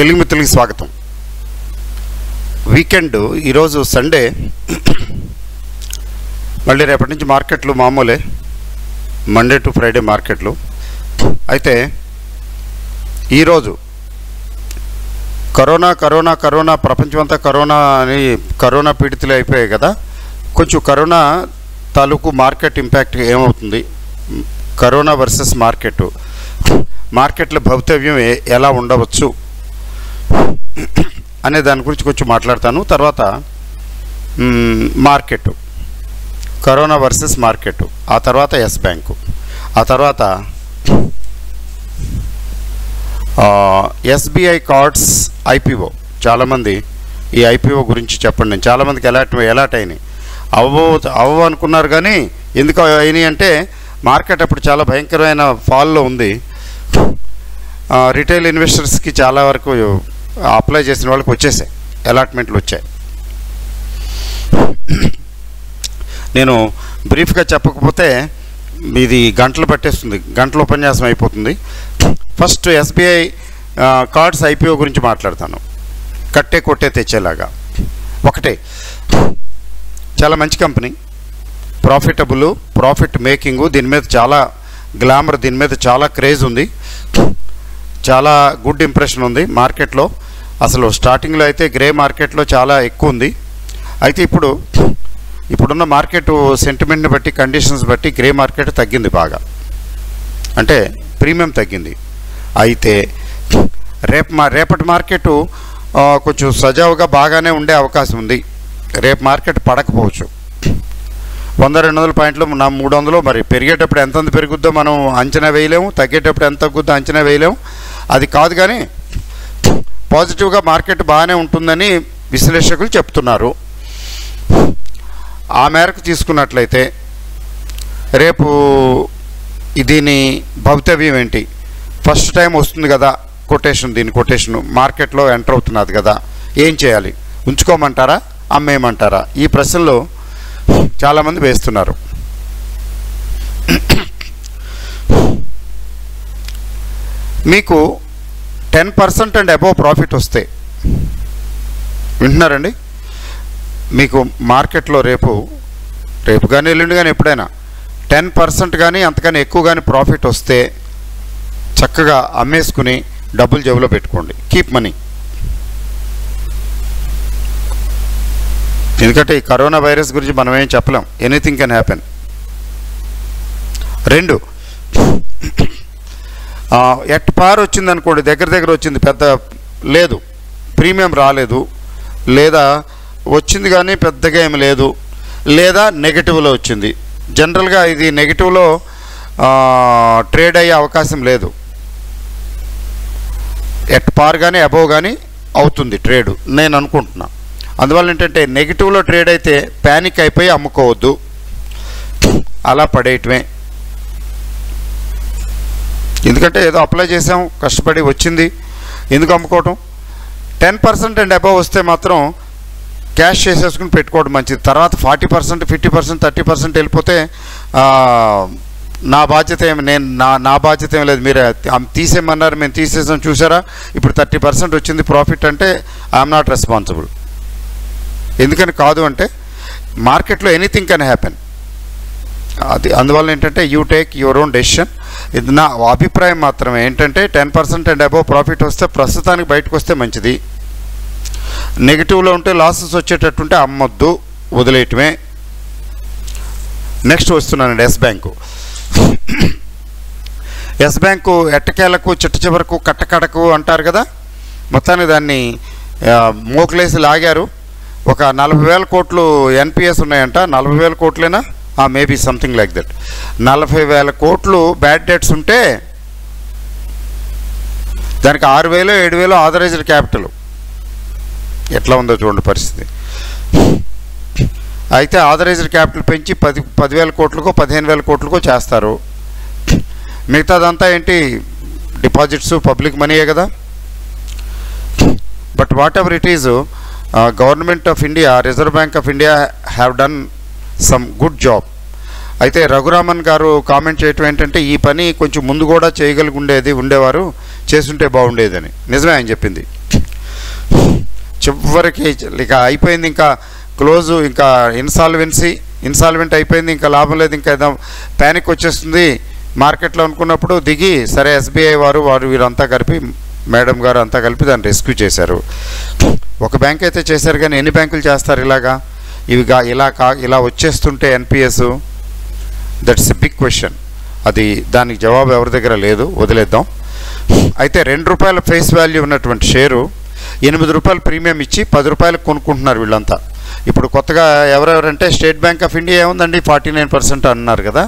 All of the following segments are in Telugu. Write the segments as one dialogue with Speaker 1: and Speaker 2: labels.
Speaker 1: తెలుగు మిత్రులకి స్వాగతం. వీకెండ్ ఈరోజు సండే. మళ్ళీ రేపటి నుంచి మార్కెట్లు మామూలే. మండే టు ఫ్రైడే మార్కెట్లు. అయితే ఈరోజు కరోనా కరోనా కరోనా ప్రపంచమంతా కరోనా అని కరోనా పీడితులు అయిపోయాయి కదా. కొంచెం కరోనా తాలూకు మార్కెట్ ఇంపాక్ట్ ఏమవుతుంది? Corona versus market. మార్కెట్ల భవితవ్యం ఎలా ఉండవచ్చు? అనే దాని గురించి కొంచెం మాట్లాడతాను. తర్వాత మార్కెట్. Corona versus market. ఆ తర్వాత ఎస్ బ్యాంకు. ఆ తర్వాత ఎస్బీఐ కార్డ్స్ ఐపీఓ. చాలామంది ఈ ఐపీఓ గురించి చెప్పండి. నేను చాలామందికి ఎలాట్ ఎలాట్ అయినాయి. అవ్వ అవ్వ అనుకున్నారు కానీ ఎందుకు అయినాయి అంటే మార్కెట్ అప్పుడు చాలా భయంకరమైన ఫాల్లో ఉంది. రిటైల్ ఇన్వెస్టర్స్కి చాలా వరకు అప్లై చేసిన వాళ్ళకి వచ్చేసాయి. అలాట్మెంట్లు వచ్చాయి. నేను బ్రీఫ్గా చెప్పకపోతే ఇది గంటలు పట్టేస్తుంది. గంటల ఉపన్యాసం అయిపోతుంది. ఫస్ట్ ఎస్బీఐ కార్డ్స్ ఐపీఓ గురించి మాట్లాడతాను. కట్టే కొట్టే తెచ్చేలాగా. ఒకటే చాలా మంచి కంపెనీ ప్రాఫిటబుల్ ప్రాఫిట్ మేకింగ్ దీని మీద చాలా గ్లామర్ దీని మీద చాలా క్రేజ్ ఉంది. చాలా గుడ్ ఇంప్రెషన్ ఉంది మార్కెట్లో. అసలు స్టార్టింగ్లో అయితే గ్రే మార్కెట్లో చాలా ఎక్కువ ఉంది. అయితే ఇప్పుడు ఇప్పుడున్న మార్కెట్ సెంటిమెంట్ని బట్టి కండిషన్స్ బట్టి గ్రే మార్కెట్ తగ్గింది బాగా. అంటే ప్రీమియం తగ్గింది. అయితే రేపు మా రేపటి మార్కెట్ కొంచెం సజావుగా బాగానే ఉండే అవకాశం ఉంది. రేపు మార్కెట్ పడకపోవచ్చు. వంద రెండు వందల పాయింట్లు నా మూడు వందలు మరి పెరిగేటప్పుడు ఎంతంత పెరుగుద్దో మనం అంచనా వేయలేము. తగ్గేటప్పుడు ఎంత తగ్గుద్దో అంచనా వేయలేము. అది కాదు కానీ పాజిటివ్గా మార్కెట్ బాగానే ఉంటుందని విశ్లేషకులు చెప్తున్నారు. ఆ మేరకు తీసుకున్నట్లయితే రేపు దీని భవితవ్యం ఏంటి? ఫస్ట్ టైం వస్తుంది కదా కొటేషన్ దీని కొటేషన్ మార్కెట్లో ఎంటర్ అవుతున్నది కదా ఏం చేయాలి? ఉంచుకోమంటారా? అమ్మేయమంటారా? ఈ ప్రశ్నలు చాలామంది వేస్తున్నారు. మీకు ten percent and above profit వస్తే. వింటున్నారండి? మీకు మార్కెట్లో రేపు రేపు కానీ ఎల్లుండి కానీ ఎప్పుడైనా టెన్ పర్సెంట్ కానీ అంతకని ఎక్కువ కానీ ప్రాఫిట్ వస్తే చక్కగా అమ్మేసుకుని డబ్బులు జేబులో పెట్టుకోండి. కీప్ మనీ ఎందుకంటే ఈ కరోనా వైరస్ గురించి మనం ఏం చెప్పలేం. ఎనీథింగ్ కెన్ హ్యాపెన్ రెండు ఎట్ పార్ వచ్చింది అనుకోండి దగ్గర దగ్గర వచ్చింది పెద్ద లేదు. ప్రీమియం రాలేదు. లేదా వచ్చింది కానీ పెద్దగా ఏమి లేదు. లేదా నెగిటివ్లో వచ్చింది. జనరల్గా ఇది నెగిటివ్లో ట్రేడ్ అయ్యే అవకాశం లేదు. ఎట్ పార్ కానీ అబోవ్ కానీ అవుతుంది ట్రేడ్ నేను అనుకుంటున్నా. అందువల్ల ఏంటంటే నెగిటివ్లో ట్రేడ్ అయితే ప్యానిక్ అయిపోయి అమ్ముకోవద్దు. అలా పడేయటమే. ఎందుకంటే ఏదో అప్లై చేసాం కష్టపడి వచ్చింది ఎందుకు అమ్ముకోవటం? టెన్ పర్సెంట్ అండ్ అబవ్ వస్తే మాత్రం క్యాష్ చేసేసుకుని పెట్టుకోవడం మంచిది. తర్వాత forty percent fifty percent thirty percent వెళ్ళిపోతే నా బాధ్యత ఏమి నేను నా నా బాధ్యత ఏం లేదు. మీరు తీసేయమన్నారు మేము తీసేసాం చూసారా? ఇప్పుడు థర్టీ పర్సెంట్ వచ్చింది ప్రాఫిట్ అంటే ఐఎమ్ నాట్ రెస్పాన్సిబుల్ ఎందుకని కాదు అంటే మార్కెట్లో ఎనీథింగ్ కెన్ హ్యాపెన్ అది అందువల్ల ఏంటంటే you take your own decision ఇది నా అభిప్రాయం మాత్రమే. ఏంటంటే ten percent and above profit వస్తే ప్రస్తుతానికి బయటకు వస్తే మంచిది. నెగిటివ్లో ఉంటే లాసెస్ వచ్చేటట్టుంటే అమ్మొద్దు వదిలేయటమే. నెక్స్ట్ వస్తున్నానండి ఎస్ బ్యాంకు ఎస్ బ్యాంకు ఎట్టకేలకు చిట్ట చివరకు కట్టకడకు అంటారు కదా? మొత్తాన్ని దాన్ని మోకులేసి లాగారు. ఒక నలభై వేల కోట్లు ఎన్పిఎస్ ఉన్నాయంట. నలభై వేల కోట్లేనా? మేబీ సంథింగ్ లైక్ దట్ నలభై వేల కోట్లు బ్యాడ్ డెట్స్ ఉంటే దానికి ఆరు వేలు ఏడు వేలు ఆథరైజ్డ్ క్యాపిటల్ ఎట్లా ఉందో చూడండి పరిస్థితి. అయితే ఆథరైజ్డ్ క్యాపిటల్ పెంచి పది పదివేల కోట్లకో పదిహేను వేల కోట్లకో చేస్తారు. మిగతాదంతా ఏంటి? డిపాజిట్స్ పబ్లిక్ మనీయే కదా. But whatever it is government of India Reserve Bank of India have done some good job అయితే రఘురామన్ గారు కామెంట్ చేయటం ఏంటంటే ఈ పని కొంచెం ముందు కూడా చేయగలిగి ఉండేది ఉండేవారు చేస్తుంటే బాగుండేదని. నిజమే ఆయన చెప్పింది. చివరికి ఇక అయిపోయింది ఇంకా క్లోజు ఇంకా ఇన్సాల్వెన్సీ ఇన్సాల్వెంట్ అయిపోయింది ఇంకా లాభం లేదు ఇంకా ఏదో ప్యానిక్ వచ్చేస్తుంది. మార్కెట్లో అనుకున్నప్పుడు దిగి సరే ఎస్బీఐ వారు వారు వీరంతా కలిపి మేడం గారు అంతా కలిపి దాన్ని రెస్క్యూ చేశారు. ఒక బ్యాంక్ అయితే చేశారు కానీ ఎన్ని బ్యాంకులు చేస్తారు ఇలాగా? ఇవి కా ఇలా కా ఇలా వచ్చేస్తుంటే NPS that's a big question అది దానికి జవాబు ఎవరి దగ్గర లేదు వదిలేద్దాం. అయితే రెండు రూపాయల ఫేస్ వాల్యూ ఉన్నటువంటి షేరు ఎనిమిది రూపాయలు ప్రీమియం ఇచ్చి పది రూపాయలకు కొనుక్కుంటున్నారు వీళ్ళంతా. ఇప్పుడు కొత్తగా ఎవరెవరంటే స్టేట్ బ్యాంక్ ఆఫ్ ఇండియా ఏముందండి? ఫార్టీ నైన్ పర్సెంట్ అన్నారు కదా.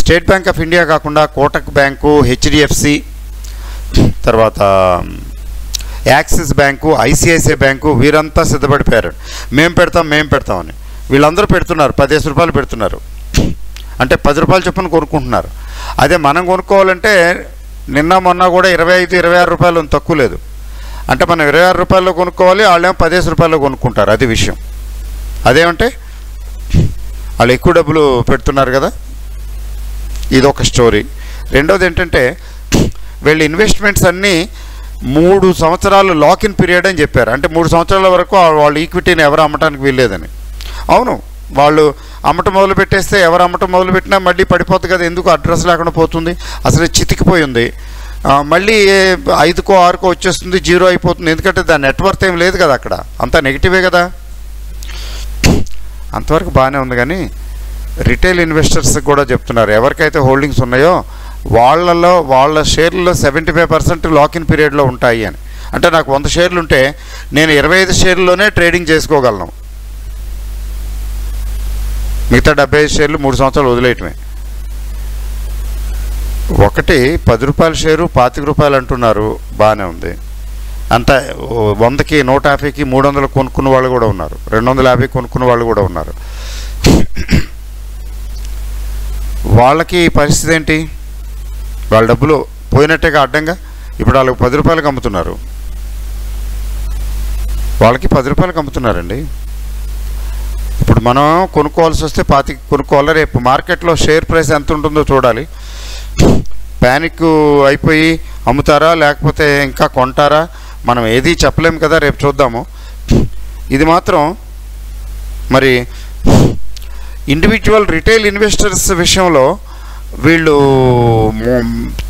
Speaker 1: స్టేట్ బ్యాంక్ ఆఫ్ ఇండియా కాకుండా కోటక్ బ్యాంకు హెచ్డిఎఫ్సి తర్వాత యాక్సిస్ బ్యాంకు ఐసిఐసిఐ బ్యాంకు వీరంతా సిద్ధపడిపోయారు. మేము పెడతాం మేము పెడతామని వీళ్ళందరూ పెడుతున్నారు పదిహేను రూపాయలు పెడుతున్నారు. అంటే పది రూపాయలు చొప్పున కొనుక్కుంటున్నారు. అదే మనం కొనుక్కోవాలంటే నిన్న మొన్న కూడా ఇరవై ఐదు ఇరవై ఆరు రూపాయలు తక్కువ లేదు. అంటే మనం ఇరవై ఆరు రూపాయల్లో కొనుక్కోవాలి వాళ్ళేమో పదిహేను రూపాయల్లో కొనుక్కుంటారు. అది విషయం. అదేమంటే వాళ్ళు ఎక్కువ డబ్బులు పెడుతున్నారు కదా. ఇది ఒక స్టోరీ. రెండోది ఏంటంటే వీళ్ళ ఇన్వెస్ట్మెంట్స్ అన్నీ మూడు సంవత్సరాలు లాక్ ఇన్ పీరియడ్ అని చెప్పారు. అంటే మూడు సంవత్సరాల వరకు వాళ్ళ ఈక్విటీని ఎవరు అమ్మటానికి వీల్లేదని. అవును వాళ్ళు అమ్మటం మొదలు పెట్టేస్తే ఎవరు అమ్మటం మొదలు పెట్టినా మళ్ళీ పడిపోతుంది కదా ఎందుకు అడ్రస్ లేకుండా పోతుంది? అసలు చితికిపోయి ఉంది. మళ్ళీ ఐదుకో ఆరుకో వచ్చేస్తుంది జీరో అయిపోతుంది. ఎందుకంటే దాని నెట్వర్క్ ఏం లేదు కదా అక్కడ. అంతా నెగిటివే కదా. అంతవరకు బాగానే ఉంది కానీ రిటైల్ ఇన్వెస్టర్స్ కూడా చెప్తున్నారు. ఎవరికైతే హోల్డింగ్స్ ఉన్నాయో వాళ్ళలో వాళ్ళ షేర్లలో సెవెంటీ ఫైవ్ పర్సెంట్ లాకిన్ పీరియడ్లో ఉంటాయి అని. అంటే నాకు వంద షేర్లు ఉంటే నేను ఇరవై ఐదు షేర్లలోనే ట్రేడింగ్ చేసుకోగలను. మిగతా డెబ్బై ఐదు షేర్లు మూడు సంవత్సరాలు వదిలేయటమే. ఒకటి పది రూపాయల షేరు పాతిక రూపాయలు అంటున్నారు బాగానే ఉంది. అంత వందకి నూట యాభైకి మూడు వందలు కొనుక్కున్న వాళ్ళు కూడా ఉన్నారు. రెండు వందల యాభై కొనుక్కున్న వాళ్ళు కూడా ఉన్నారు. వాళ్ళకి పరిస్థితి ఏంటి? వాళ్ళ డబ్బులు పోయినట్టేగా అడ్డంగా ఇప్పుడు వాళ్ళకి పది రూపాయలకు అమ్ముతున్నారు వాళ్ళకి పది రూపాయలకు అమ్ముతున్నారండి ఇప్పుడు మనం కొనుక్కోవాల్సి వస్తే పాతి కొనుక్కోవాలి? రేపు మార్కెట్లో షేర్ ప్రైస్ ఎంత ఉంటుందో చూడాలి. ప్యానిక్ అయిపోయి అమ్ముతారా? లేకపోతే ఇంకా కొంటారా? మనం ఏది చెప్పలేము కదా రేపు చూద్దాము. ఇది మాత్రం మరి ఇండివిజువల్ రిటైల్ ఇన్వెస్టర్స్ విషయంలో వీళ్ళు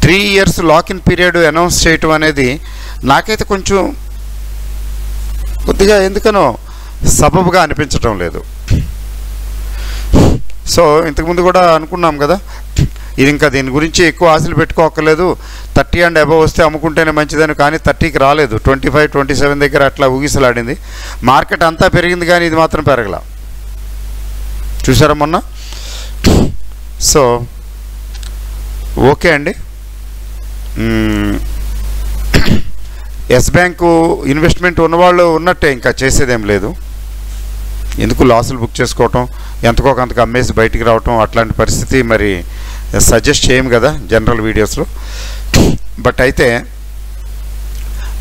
Speaker 1: three years lock in period announce చేయటం అనేది నాకైతే కొంచెం కొద్దిగా ఎందుకనో సబబుగా అనిపించటం లేదు. సో ఇంతకుముందు కూడా అనుకున్నాం కదా ఇది ఇంకా దీని గురించి ఎక్కువ ఆశలు పెట్టుకోకర్లేదు థర్టీ అండ్ అబవ్ వస్తే అమ్ముకుంటేనే మంచిదని కానీ థర్టీకి రాలేదు. ట్వంటీ ఫైవ్ ట్వంటీ సెవెన్ దగ్గర అట్లా ఊగిసలాడింది. మార్కెట్ అంతా పెరిగింది కానీ ఇది మాత్రం పెరగల. చూసారా మొన్న? సో ఓకే అండి. ఎస్ బ్యాంకు ఇన్వెస్ట్మెంట్ ఉన్నవాళ్ళు ఉన్నట్టే ఇంకా చేసేదేం లేదు. ఎందుకు లాసులు బుక్ చేసుకోవటం ఎంతకో కొంతకు అమ్మేసి బయటికి రావటం అట్లాంటి పరిస్థితి మరి సజెస్ట్ చేయం కదా జనరల్ వీడియోస్లో. బట్ అయితే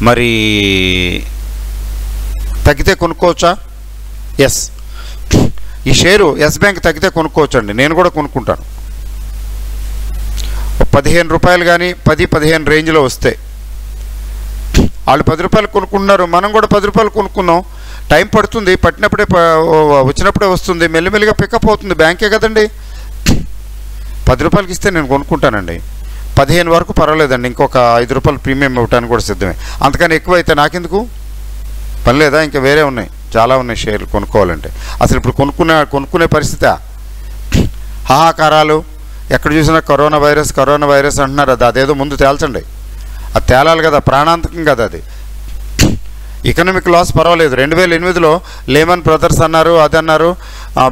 Speaker 1: మరి తగ్గితే కొనుక్కోవచ్చా? ఎస్. ఈ షేరు ఎస్ బ్యాంక్ తగ్గితే కొనుక్కోవచ్చు అండి నేను కూడా కొనుక్కుంటాను. పదిహేను రూపాయలు కానీ పది పదిహేను రేంజ్లో వస్తాయి వాళ్ళు పది రూపాయలు కొనుక్కున్నారు మనం కూడా పది రూపాయలు కొనుక్కున్నాం. టైం పడుతుంది పట్టినప్పుడే వచ్చినప్పుడే వస్తుంది మెల్లిమెల్లిగా పికప్ అవుతుంది బ్యాంకే కదండి. పది రూపాయలకి ఇస్తే నేను కొనుక్కుంటానండి. పదిహేను వరకు పర్వాలేదండి ఇంకొక ఐదు రూపాయలు ప్రీమియం ఇవ్వడానికి కూడా సిద్ధమే. అంతకని ఎక్కువ అయితే నాకెందుకు? పని లేదా? ఇంకా వేరే ఉన్నాయి చాలా ఉన్నాయి షేర్లు కొనుక్కోవాలంటే. అసలు ఇప్పుడు కొనుక్కునే కొనుక్కునే పరిస్థితి. హాహాకారాలు ఎక్కడ చూసినా కరోనా వైరస్ కరోనా వైరస్ అంటున్నారు అది. అదేదో ముందు తేల్చండి. అది తేలాలి కదా ప్రాణాంతకం కదా అది. ఎకనామిక్ లాస్ పర్వాలేదు. రెండు వేల ఎనిమిదిలో లేమన్ బ్రదర్స్ అన్నారు అది అన్నారు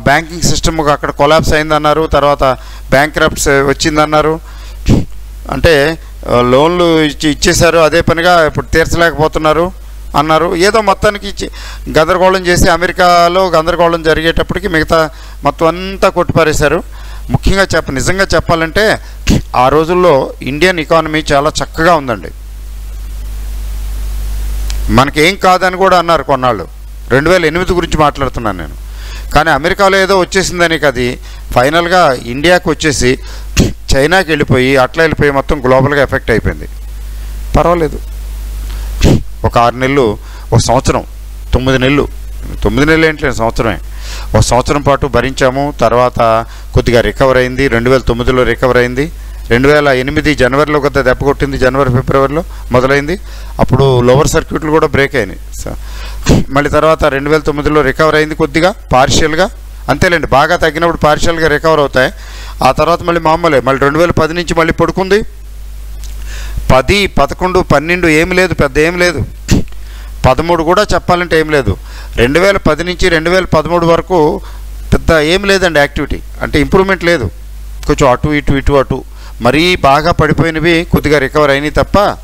Speaker 1: బ్యాంకింగ్ సిస్టమ్ అక్కడ కొలాబ్స్ అయిందన్నారు తర్వాత బ్యాంక్ క్రాప్ట్స్ వచ్చిందన్నారు. అంటే లోన్లు ఇచ్చి ఇచ్చేశారు అదే పనిగా ఇప్పుడు తీర్చలేకపోతున్నారు అన్నారు. ఏదో మొత్తానికి ఇచ్చి గందరగోళం చేసి అమెరికాలో గందరగోళం జరిగేటప్పటికి మిగతా మొత్తం అంతా కొట్టిపారేశారు. ముఖ్యంగా చెప్ప నిజంగా చెప్పాలంటే ఆ రోజుల్లో ఇండియన్ ఎకానమీ చాలా చక్కగా ఉందండి. మనకేం కాదని కూడా అన్నారు కొన్నాళ్ళు. రెండు వేల ఎనిమిది గురించి మాట్లాడుతున్నాను నేను. కానీ అమెరికాలో ఏదో వచ్చేసిందని అది ఫైనల్గా ఇండియాకి వచ్చేసి చైనాకి వెళ్ళిపోయి అట్లా వెళ్ళిపోయి మొత్తం గ్లోబల్గా ఎఫెక్ట్ అయిపోయింది. పర్వాలేదు. ఒక ఆరు నెలలు ఒక సంవత్సరం తొమ్మిది నెలలు. తొమ్మిది నెలలు ఏంటి సంవత్సరమే. ఒక సంవత్సరం పాటు భరించాము. తర్వాత కొద్దిగా రికవర్ అయింది. రెండు వేల తొమ్మిదిలో రికవర్ అయింది. రెండు వేల ఎనిమిది జనవరిలో కొద్దిగా దెబ్బ కొట్టింది. జనవరి ఫిబ్రవరిలో మొదలైంది. అప్పుడు లోవర్ సర్క్యూట్లు కూడా బ్రేక్ అయినాయి. మళ్ళీ తర్వాత రెండు వేల తొమ్మిదిలో రికవర్ అయింది కొద్దిగా పార్షియల్గా అంతేలేండి బాగా తగ్గినప్పుడు పార్షియల్గా రికవర్ అవుతాయి. ఆ తర్వాత మళ్ళీ మామూలే మళ్ళీ రెండు వేల పది నుంచి మళ్ళీ పడుకుంది. పది పదకొండు పన్నెండు ఏమి లేదు పెద్ద ఏం లేదు. పదమూడు కూడా చెప్పాలంటే ఏం లేదు. రెండు వేల పది నుంచి రెండు వేల పదమూడు వరకు పెద్ద ఏం లేదండి యాక్టివిటీ. అంటే ఇంప్రూవ్మెంట్ లేదు. కొంచెం అటు ఇటు ఇటు అటు. మరీ బాగా పడిపోయినవి కొద్దిగా రికవర్ అయినాయి తప్ప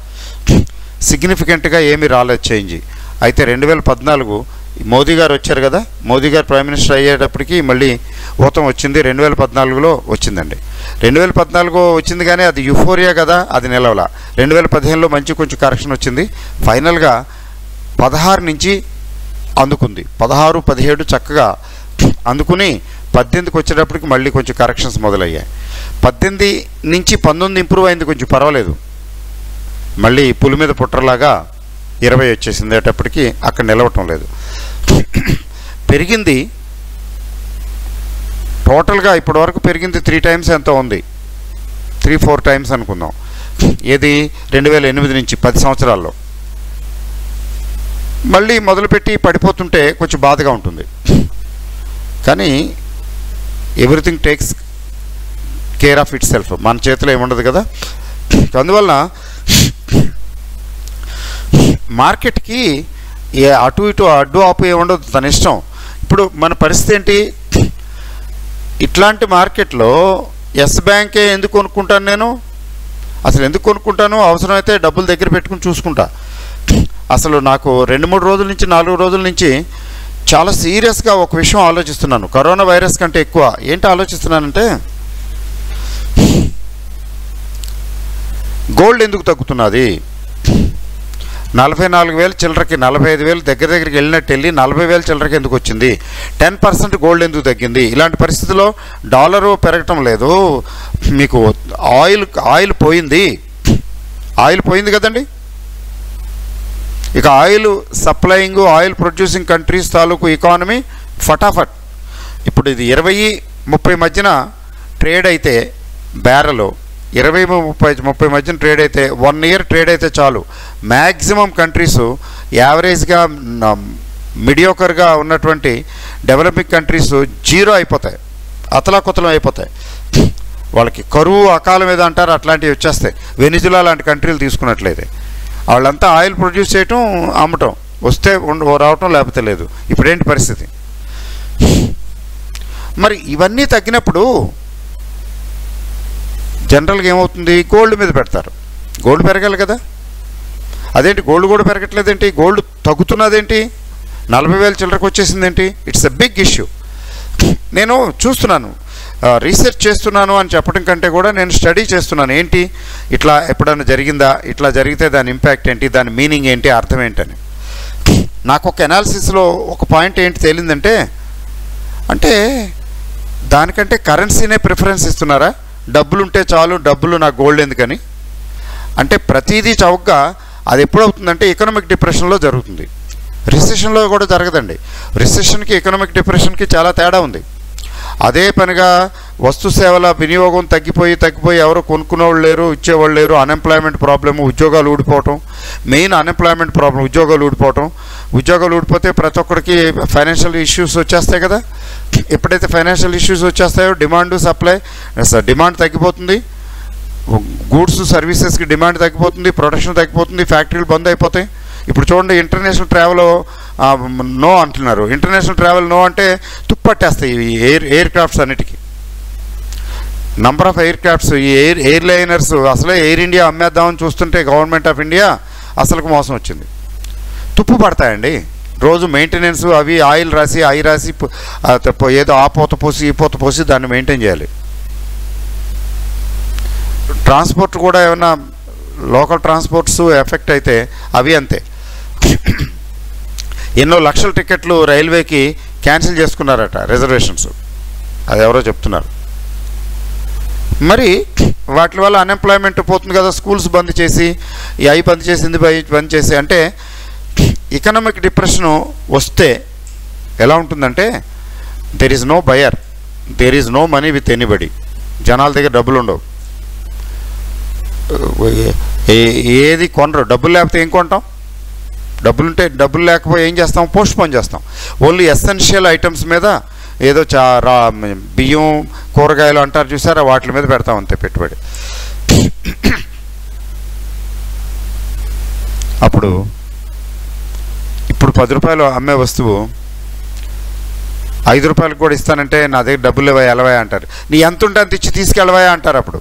Speaker 1: సిగ్నిఫికెంట్గా ఏమీ రాలేదు చేంజ్. అయితే రెండు వేల పద్నాలుగు మోదీ గారు వచ్చారు కదా? మోదీ గారు ప్రైమ్ మినిస్టర్ అయ్యేటప్పటికి మళ్ళీ ఊతం వచ్చింది. రెండు వేల పద్నాలుగులో వచ్చిందండి. రెండు వేల పద్నాలుగు వచ్చింది కానీ అది యుఫోరియా కదా అది నిలవల. రెండు వేల పదిహేనులో మంచి కొంచెం కరెక్షన్ వచ్చింది. ఫైనల్గా పదహారు నుంచి అందుకుంది. పదహారు పదిహేడు చక్కగా అందుకుని పద్దెనిమిదికి వచ్చేటప్పటికి మళ్ళీ కొంచెం కరెక్షన్స్ మొదలయ్యాయి. పద్దెనిమిది నుంచి పంతొమ్మిది ఇంప్రూవ్ అయింది కొంచెం పర్వాలేదు. మళ్ళీ పులి మీద పుట్టలాగా ఇరవై వచ్చేసింది అటప్పటికి అక్కడ నిలవటం లేదు. పెరిగింది. టోటల్గా ఇప్పటివరకు పెరిగింది త్రీ టైమ్స్ ఎంతో ఉంది. త్రీ ఫోర్ టైమ్స్ అనుకుందాం. ఏది? రెండు వేల ఎనిమిది నుంచి పది సంవత్సరాల్లో. మళ్ళీ మొదలుపెట్టి పడిపోతుంటే కొంచెం బాధగా ఉంటుంది. కానీ everything takes care of itself మన చేతిలో ఏముండదు కదా? అందువలన మార్కెట్కి ఏ అటు ఇటు అడ్డు ఆపు ఏముండదు తన ఇష్టం. ఇప్పుడు మన పరిస్థితి ఏంటి? ఇట్లాంటి మార్కెట్లో ఎస్ బ్యాంకే ఎందుకు కొనుక్కుంటాను నేను? అసలు ఎందుకు కొనుక్కుంటాను? అవసరమైతే డబ్బులు దగ్గర పెట్టుకుని చూసుకుంటా. అసలు నాకు రెండు మూడు రోజుల నుంచి నాలుగు రోజుల నుంచి చాలా సీరియస్గా ఒక విషయం ఆలోచిస్తున్నాను. కరోనా వైరస్ కంటే ఎక్కువ. ఏంటి ఆలోచిస్తున్నానంటే గోల్డ్ ఎందుకు తగ్గుతున్నది? నలభై నాలుగు వేలు చిల్లరకి నలభై ఐదు వేలు దగ్గర దగ్గరికి వెళ్ళినట్టు వెళ్ళి నలభై వేలు చిల్లరకి ఎందుకు వచ్చింది? టెన్ పర్సెంట్ గోల్డ్ ఎందుకు తగ్గింది? ఇలాంటి పరిస్థితుల్లో డాలరు పెరగటం లేదు. మీకు ఆయిల్ ఆయిల్ పోయింది. ఆయిల్ పోయింది కదండి. ఇక oil supplying oil producing countries తాలూకు ఎకానమీ ఫటాఫట్. ఇప్పుడు ఇది ఇరవై ముప్పై మధ్యన ట్రేడ్ అయితే బ్యారెలు ఇరవై ముప్పై ముప్పై మధ్యన ట్రేడ్ అయితే వన్ ఇయర్ ట్రేడ్ అయితే చాలు. మ్యాక్సిమం కంట్రీస్ యావరేజ్గా మిడియోకర్గా ఉన్నటువంటి డెవలపింగ్ కంట్రీస్ జీరో అయిపోతాయి. అతలాకుతలం అయిపోతాయి. వాళ్ళకి కరువు అకాలం మీద అంటారు అట్లాంటివి వచ్చేస్తాయి. వెనిజులా లాంటి కంట్రీలు తీసుకున్నట్లయితే. వాళ్ళంతా ఆయిల్ ప్రొడ్యూస్ చేయటం అమ్మటం. వస్తే రావటం లేకపోతే లేదు. ఇప్పుడేంటి పరిస్థితి? మరి ఇవన్నీ తగ్గినప్పుడు జనరల్గా ఏమవుతుంది? గోల్డ్ మీద పెడతారు. గోల్డ్ పెరగాలి కదా? అదేంటి గోల్డ్ కూడా పెరగట్లేదేంటి? గోల్డ్ తగ్గుతున్నదేంటి? నలభై వేల చిల్లరకు వచ్చేసిందేంటి ఇట్స్ ఎ బిగ్ ఇష్యూ. నేను చూస్తున్నాను. రీసెర్చ్ చేస్తున్నాను అని చెప్పడం కంటే కూడా నేను స్టడీ చేస్తున్నాను. ఏంటి? ఇట్లా ఎప్పుడైనా జరిగిందా? ఇట్లా జరిగితే దాని ఇంపాక్ట్ ఏంటి? దాని మీనింగ్ ఏంటి? అర్థం ఏంటని. నాకు ఒక ఎనాలిసిస్లో ఒక పాయింట్ ఏంటి తేలిందంటే అంటే దానికంటే కరెన్సీనే ప్రిఫరెన్స్ ఇస్తున్నారా? డబ్బులు ఉంటే చాలు డబ్బులు నాకు గోల్డ్ ఎందుకని? అంటే ప్రతిదీ చౌకగా అది ఎప్పుడవుతుందంటే ఎకనామిక్ డిప్రెషన్లో జరుగుతుంది. రిసెషన్లో కూడా జరగదండి. రిసెషన్కి ఎకనామిక్ డిప్రెషన్కి చాలా తేడా ఉంది. అదే పనిగా వస్తు సేవల వినియోగం తగ్గిపోయి తగ్గిపోయి ఎవరు కొనుక్కునేవాళ్ళు లేరు ఇచ్చేవాళ్ళు లేరు అన్ఎంప్లాయ్మెంట్ ప్రాబ్లమ్ ఉద్యోగాలు ఊడిపోవటం మెయిన్ అన్ఎంప్లాయ్మెంట్ ప్రాబ్లం ఉద్యోగాలు ఊడిపోవటం. ఉద్యోగాలు ఊడిపోతే ప్రతి ఒక్కరికి ఫైనాన్షియల్ ఇష్యూస్ వచ్చేస్తాయి కదా. ఎప్పుడైతే ఫైనాన్షియల్ ఇష్యూస్ వచ్చేస్తాయో డిమాండ్ సప్లై డిమాండ్ తగ్గిపోతుంది. గూడ్స్ సర్వీసెస్కి డిమాండ్ తగ్గిపోతుంది ప్రొడక్షన్ తగ్గిపోతుంది ఫ్యాక్టరీలు బంద్ అయిపోతాయి. ఇప్పుడు చూడండి ఇంటర్నేషనల్ ట్రావెల్ నో అంటున్నారు. ఇంటర్నేషనల్ ట్రావెల్ నో అంటే తుప్పట్టేస్తాయి ఈ ఎయిర్ ఎయిర్ క్రాఫ్ట్స్ అన్నిటికీ. నంబర్ ఆఫ్ ఎయిర్ క్రాఫ్ట్స్ ఈ ఎయిర్ ఎయిర్లైనర్స్ అసలే ఎయిర్ ఇండియా అమ్మేద్దామని చూస్తుంటే గవర్నమెంట్ ఆఫ్ ఇండియా అసలుకు మోసం వచ్చింది. తుప్పు పడతాయండి. రోజు మెయింటెనెన్స్ అవి ఆయిల్ రాసి అయి రాసి ఏదో ఆ పూత పోసి ఈ పూత పోసి దాన్ని మెయింటైన్ చేయాలి. ట్రాన్స్పోర్ట్ కూడా ఏమైనా లోకల్ ట్రాన్స్పోర్ట్స్ ఎఫెక్ట్ అయితే అవి అంతే. ఎన్నో లక్షల టికెట్లు రైల్వేకి క్యాన్సిల్ చేసుకున్నారట రిజర్వేషన్స్. అది ఎవరో చెప్తున్నారు. మరి వాటి వల్ల అన్ఎంప్లాయ్మెంట్ పోతుంది కదా స్కూల్స్ బంద్ చేసి అవి బంద్ చేసింది బై బంద్ చేసి? అంటే ఎకనామిక్ డిప్రెషన్ వస్తే ఎలా ఉంటుందంటే there is no buyer there is no money with anybody జనాల దగ్గర డబ్బులు ఉండవు. ఏది కొనరు. డబ్బులు లేకపోతే ఏం కొంటాం? డబ్బులుంటే డబ్బులు లేకపోతే ఏం చేస్తాం? పోస్ట్ పోన్ చేస్తాం. ఓన్లీ ఎసెన్షియల్ ఐటమ్స్ మీద ఏదో చా రా బియ్యం కూరగాయలు అంటారు చూసారా? వాటి మీద పెడతాం అంతే పెట్టుబడి. అప్పుడు ఇప్పుడు పది రూపాయలు అమ్మే వస్తువు ఐదు రూపాయలకు కూడా ఇస్తానంటే నా దగ్గర డబ్బులు ఇవ్వ ఎలవా అంటారు. నీ ఎంత ఉంటే అంత ఇచ్చి తీసుకెళ్ళవా అంటారు అప్పుడు.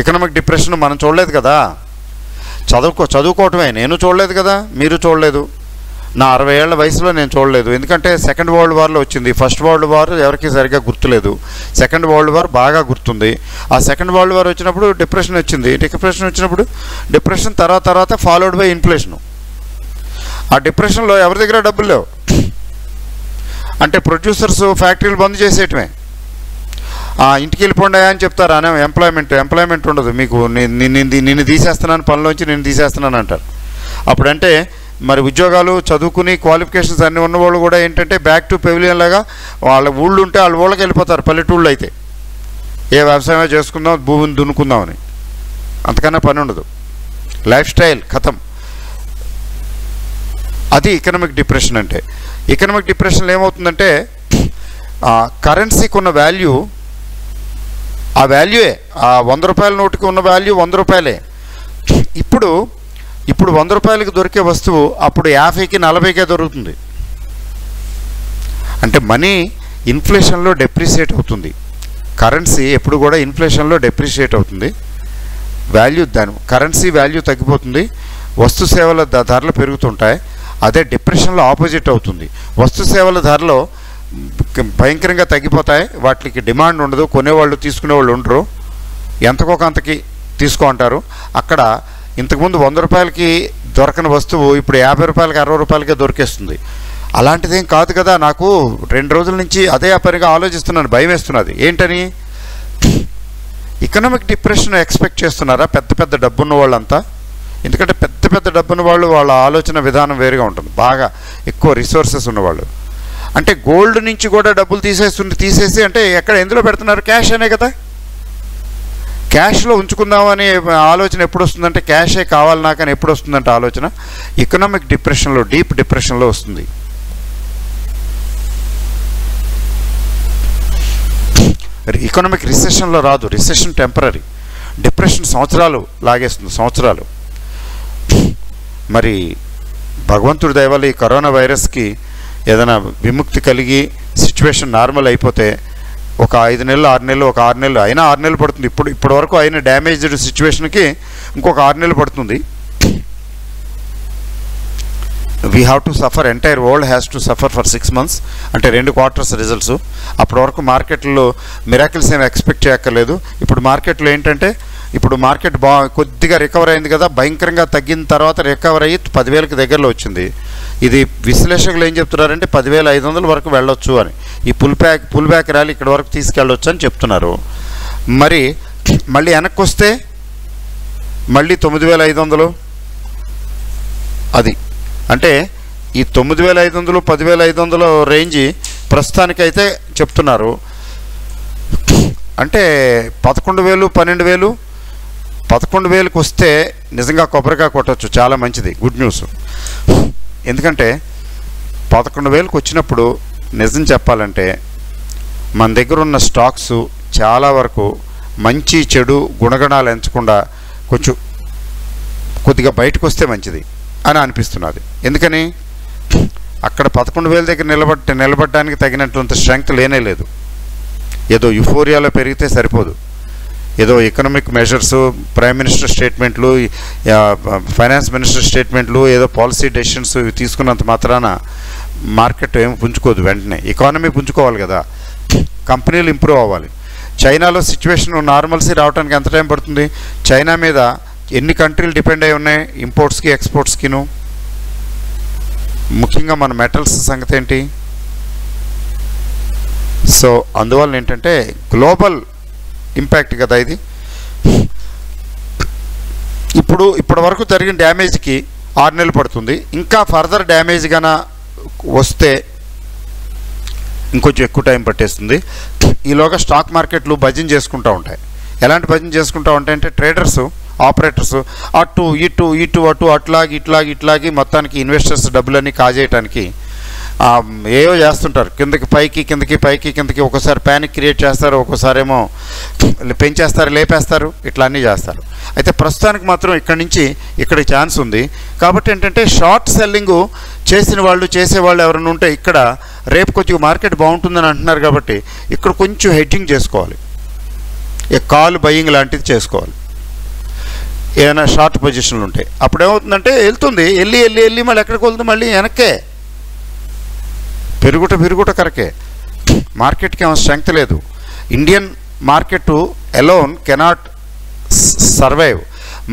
Speaker 1: ఎకనామిక్ డిప్రెషన్ మనం చూడలేదు కదా? చదువుకో చదువుకోవటమే. నేను చూడలేదు కదా. మీరు చూడలేదు. నా అరవై ఏళ్ళ వయసులో నేను చూడలేదు. ఎందుకంటే సెకండ్ వరల్డ్ వార్లో వచ్చింది. ఫస్ట్ వరల్డ్ వార్ ఎవరికి సరిగ్గా గుర్తులేదు. సెకండ్ వరల్డ్ వార్ బాగా గుర్తుంది. ఆ సెకండ్ వరల్డ్ వార్ వచ్చినప్పుడు డిప్రెషన్ వచ్చింది. డిప్రెషన్ వచ్చినప్పుడు డిప్రెషన్ తర్వాత తర్వాత ఫాలోడ్ బై ఇన్ఫ్లేషను. ఆ డిప్రెషన్లో ఎవరి దగ్గర డబ్బులు లేవు? అంటే ప్రొడ్యూసర్స్ ఫ్యాక్టరీలు బంద్ చేసేయటమే. ఇంటికి వెళ్ళిపోండి అని చెప్తారు. అనే ఎంప్లాయ్మెంట్ ఎంప్లాయ్మెంట్ ఉండదు. మీకు నిన్ను నిన్ను తీసేస్తున్నాను పనిలోంచి నేను తీసేస్తున్నాను అంటారు. అప్పుడంటే మరి ఉద్యోగాలు చదువుకుని క్వాలిఫికేషన్స్ అన్నీ ఉన్నవాళ్ళు కూడా ఏంటంటే బ్యాక్ టు పెవిలియన్ లాగా వాళ్ళ ఊళ్ళు ఉంటే వాళ్ళ ఊళ్ళకి వెళ్ళిపోతారు పల్లెటూళ్ళు అయితే. ఏ వ్యవసాయమే చేసుకుందాం భూమిని దున్నుకుందామని అంతకన్నా పని ఉండదు. లైఫ్ స్టైల్ కథం. అది ఎకనామిక్ డిప్రెషన్ అంటే. ఎకనామిక్ డిప్రెషన్లో ఏమవుతుందంటే కరెన్సీకి ఉన్న వాల్యూ ఆ వాల్యూయే ఆ వంద రూపాయల నోటుకి ఉన్న వాల్యూ వంద రూపాయలే. ఇప్పుడు ఇప్పుడు వంద రూపాయలకి దొరికే వస్తువు అప్పుడు యాభైకి నలభైకే దొరుకుతుంది. అంటే మనీ ఇన్ఫ్లేషన్లో డెప్రిసియేట్ అవుతుంది. కరెన్సీ ఎప్పుడు కూడా ఇన్ఫ్లేషన్లో డెప్రిషియేట్ అవుతుంది. వాల్యూ దాని కరెన్సీ వాల్యూ తగ్గిపోతుంది. వస్తు సేవల ద- ధరలు పెరుగుతుంటాయి. అదే డిప్రెషన్లో ఆపోజిట్ అవుతుంది. వస్తు సేవల ధరలో భయంకరంగా తగ్గిపోతాయి. వాటికి డిమాండ్ ఉండదు. కొనేవాళ్ళు తీసుకునే వాళ్ళు ఉండరు. ఎంతకో కొంతకి తీసుకో అంటారు అక్కడ ఇంతకుముందు వంద రూపాయలకి దొరకని వస్తువు ఇప్పుడు యాభై రూపాయలకి అరవై రూపాయలకే దొరికేస్తుంది. అలాంటిదేం కాదు కదా. నాకు రెండు రోజుల నుంచి అదే ఆ పనిగా ఆలోచిస్తున్నాను. భయం వేస్తున్నది ఏంటని? ఎకనామిక్ డిప్రెషన్ ఎక్స్పెక్ట్ చేస్తున్నారా? పెద్ద పెద్ద డబ్బున్న వాళ్ళంతా? ఎందుకంటే పెద్ద పెద్ద డబ్బున్న వాళ్ళు వాళ్ళ ఆలోచన విధానం వేరుగా ఉంటుంది. బాగా ఎక్కువ రిసోర్సెస్ ఉన్నవాళ్ళు. అంటే గోల్డ్ నుంచి కూడా డబ్బులు తీసేస్తుంది తీసేసి అంటే ఎక్కడ ఎందులో పెడుతున్నారు? క్యాష్ అనే కదా? క్యాష్లో ఉంచుకుందామని ఆలోచన ఎప్పుడు వస్తుందంటే క్యాషే కావాలి నాకని ఎప్పుడు వస్తుందంటే ఆలోచన? ఎకనామిక్ డిప్రెషన్లో డీప్ డిప్రెషన్లో వస్తుంది. ఎకనామిక్ రిసెషన్లో రాదు. రిసెషన్ టెంపరీ డిప్రెషన్ సంవత్సరాలు లాగేస్తుంది సంవత్సరాలు. మరి భగవంతుడి దయవల్ల ఈ కరోనా వైరస్కి ఏదైనా విముక్తి కలిగి సిచ్యువేషన్ నార్మల్ అయిపోతే ఒక ఐదు నెలలు ఆరు నెలలు ఒక ఆరు నెలలు అయినా ఆరు నెలలు పడుతుంది. ఇప్పుడు ఇప్పటి వరకు అయిన డ్యామేజ్డ్ సిచ్యువేషన్కి ఇంకొక ఆరు నెలలు పడుతుంది. We have to suffer entire world has to suffer for six months అంటే రెండు క్వార్టర్స్ రిజల్ట్స్ అప్పటి వరకు మార్కెట్లో మిరాకిల్స్ ఏమి ఎక్స్పెక్ట్ చేయక్కర్లేదు. ఇప్పుడు మార్కెట్లో ఏంటంటే ఇప్పుడు మార్కెట్ బా కొద్దిగా రికవర్ అయింది కదా భయంకరంగా తగ్గిన తర్వాత రికవర్ అయ్యి పదివేలకు దగ్గరలో వచ్చింది. ఇది విశ్లేషకులు ఏం చెప్తున్నారంటే పదివేల ఐదు వందల వరకు వెళ్ళొచ్చు అని. ఈ pull back pull back rally ఇక్కడ వరకు తీసుకెళ్ళొచ్చు అని చెప్తున్నారు. మరి మళ్ళీ వెనక్కి వస్తే మళ్ళీ తొమ్మిది వేల ఐదు వందలు? అది. అంటే ఈ తొమ్మిది వేల ఐదు వందలు పదివేల ఐదు వందల రేంజ్ ప్రస్తుతానికైతే చెప్తున్నారు. అంటే పదకొండు వేలు పన్నెండు వేలు పదకొండు వేలకు వస్తే నిజంగా కొబ్బరికాయ కొట్టచ్చు చాలా మంచిది గుడ్ న్యూస్. ఎందుకంటే పదకొండు వేలకు వచ్చినప్పుడు నిజం చెప్పాలంటే మన దగ్గర ఉన్న స్టాక్స్ చాలా వరకు మంచి చెడు గుణగణాలు ఎంచకుండా కొంచెం కొద్దిగా బయటకు వస్తే మంచిది అని అనిపిస్తున్నది. ఎందుకని? అక్కడ పదకొండు వేల దగ్గర నిలబడి నిలబడడానికి తగినటువంటి స్ట్రెంగ్త్ లేనే లేదు. ఏదో యుఫోరియాలో పెరిగితే సరిపోదు. ఏదో ఎకనామిక్ మెజర్స్ ప్రైమ్ మినిస్టర్ స్టేట్మెంట్లు ఫైనాన్స్ మినిస్టర్ స్టేట్మెంట్లు ఏదో పాలసీ డెసిషన్స్ ఇవి తీసుకున్నంత మాత్రాన మార్కెట్ ఏమి పుంజుకోదు వెంటనే. ఎకానమీ పుంజుకోవాలి కదా. కంపెనీలు ఇంప్రూవ్ అవ్వాలి. చైనాలో సిచ్యువేషన్ నార్మల్సీ రావడానికి ఎంత టైం పడుతుంది? చైనా మీద ఎన్ని కంట్రీలు డిపెండ్ అయి ఉన్నాయి? ఇంపోర్ట్స్కి ఎక్స్పోర్ట్స్కిను ముఖ్యంగా మన మెటల్స్ సంగతి ఏంటి సో అందువల్ల ఏంటంటే గ్లోబల్ ఇంపాక్ట్ కదా ఇది? ఇప్పుడు ఇప్పటి వరకు జరిగిన డ్యామేజ్కి ఆరు నెలలు పడుతుంది. ఇంకా ఫర్దర్ డ్యామేజ్ గాన వస్తే ఇంకొంచెం ఎక్కువ టైం పట్టేస్తుంది. ఈలోగా స్టాక్ మార్కెట్లు భజన చేసుకుంటూ ఉంటాయి. ఎలాంటి భజన చేసుకుంటూ ఉంటాయంటే ట్రేడర్స్ ఆపరేటర్స్ అటు ఇటు ఇటు అటు అట్లాగి ఇట్లాగి ఇట్లాగి మొత్తానికి ఇన్వెస్టర్స్ డబ్బులన్నీ కాజేయటానికి ఏవో చేస్తుంటారు. కిందకి పైకి కిందకి పైకి కిందకి ఒకసారి ప్యానిక్ క్రియేట్ చేస్తారు ఒక్కోసారేమో పెంచేస్తారు లేపేస్తారు ఇట్లా అన్నీ చేస్తారు. అయితే ప్రస్తుతానికి మాత్రం ఇక్కడి నుంచి ఇక్కడ ఛాన్స్ ఉంది. కాబట్టి ఏంటంటే షార్ట్ సెల్లింగ్ చేసిన వాళ్ళు చేసేవాళ్ళు ఎవరైనా ఉంటే ఇక్కడ రేపు కొద్దిగా మార్కెట్ బాగుంటుందని అంటున్నారు కాబట్టి ఇక్కడ కొంచెం హెడ్జింగ్ చేసుకోవాలి. కాల్ బయింగ్ లాంటిది చేసుకోవాలి. ఏదైనా షార్ట్ పొజిషన్లు ఉంటాయి అప్పుడు ఏమవుతుందంటే వెళ్తుంది. వెళ్ళి వెళ్ళి వెళ్ళి మళ్ళీ ఎక్కడికి వెళ్తుంది? మళ్ళీ వెనక్కే. పెరుగుట పెరుగుట కరకే. మార్కెట్కి ఏమైనా స్ట్రెంగ్త్ లేదు. Indian market alone cannot survive.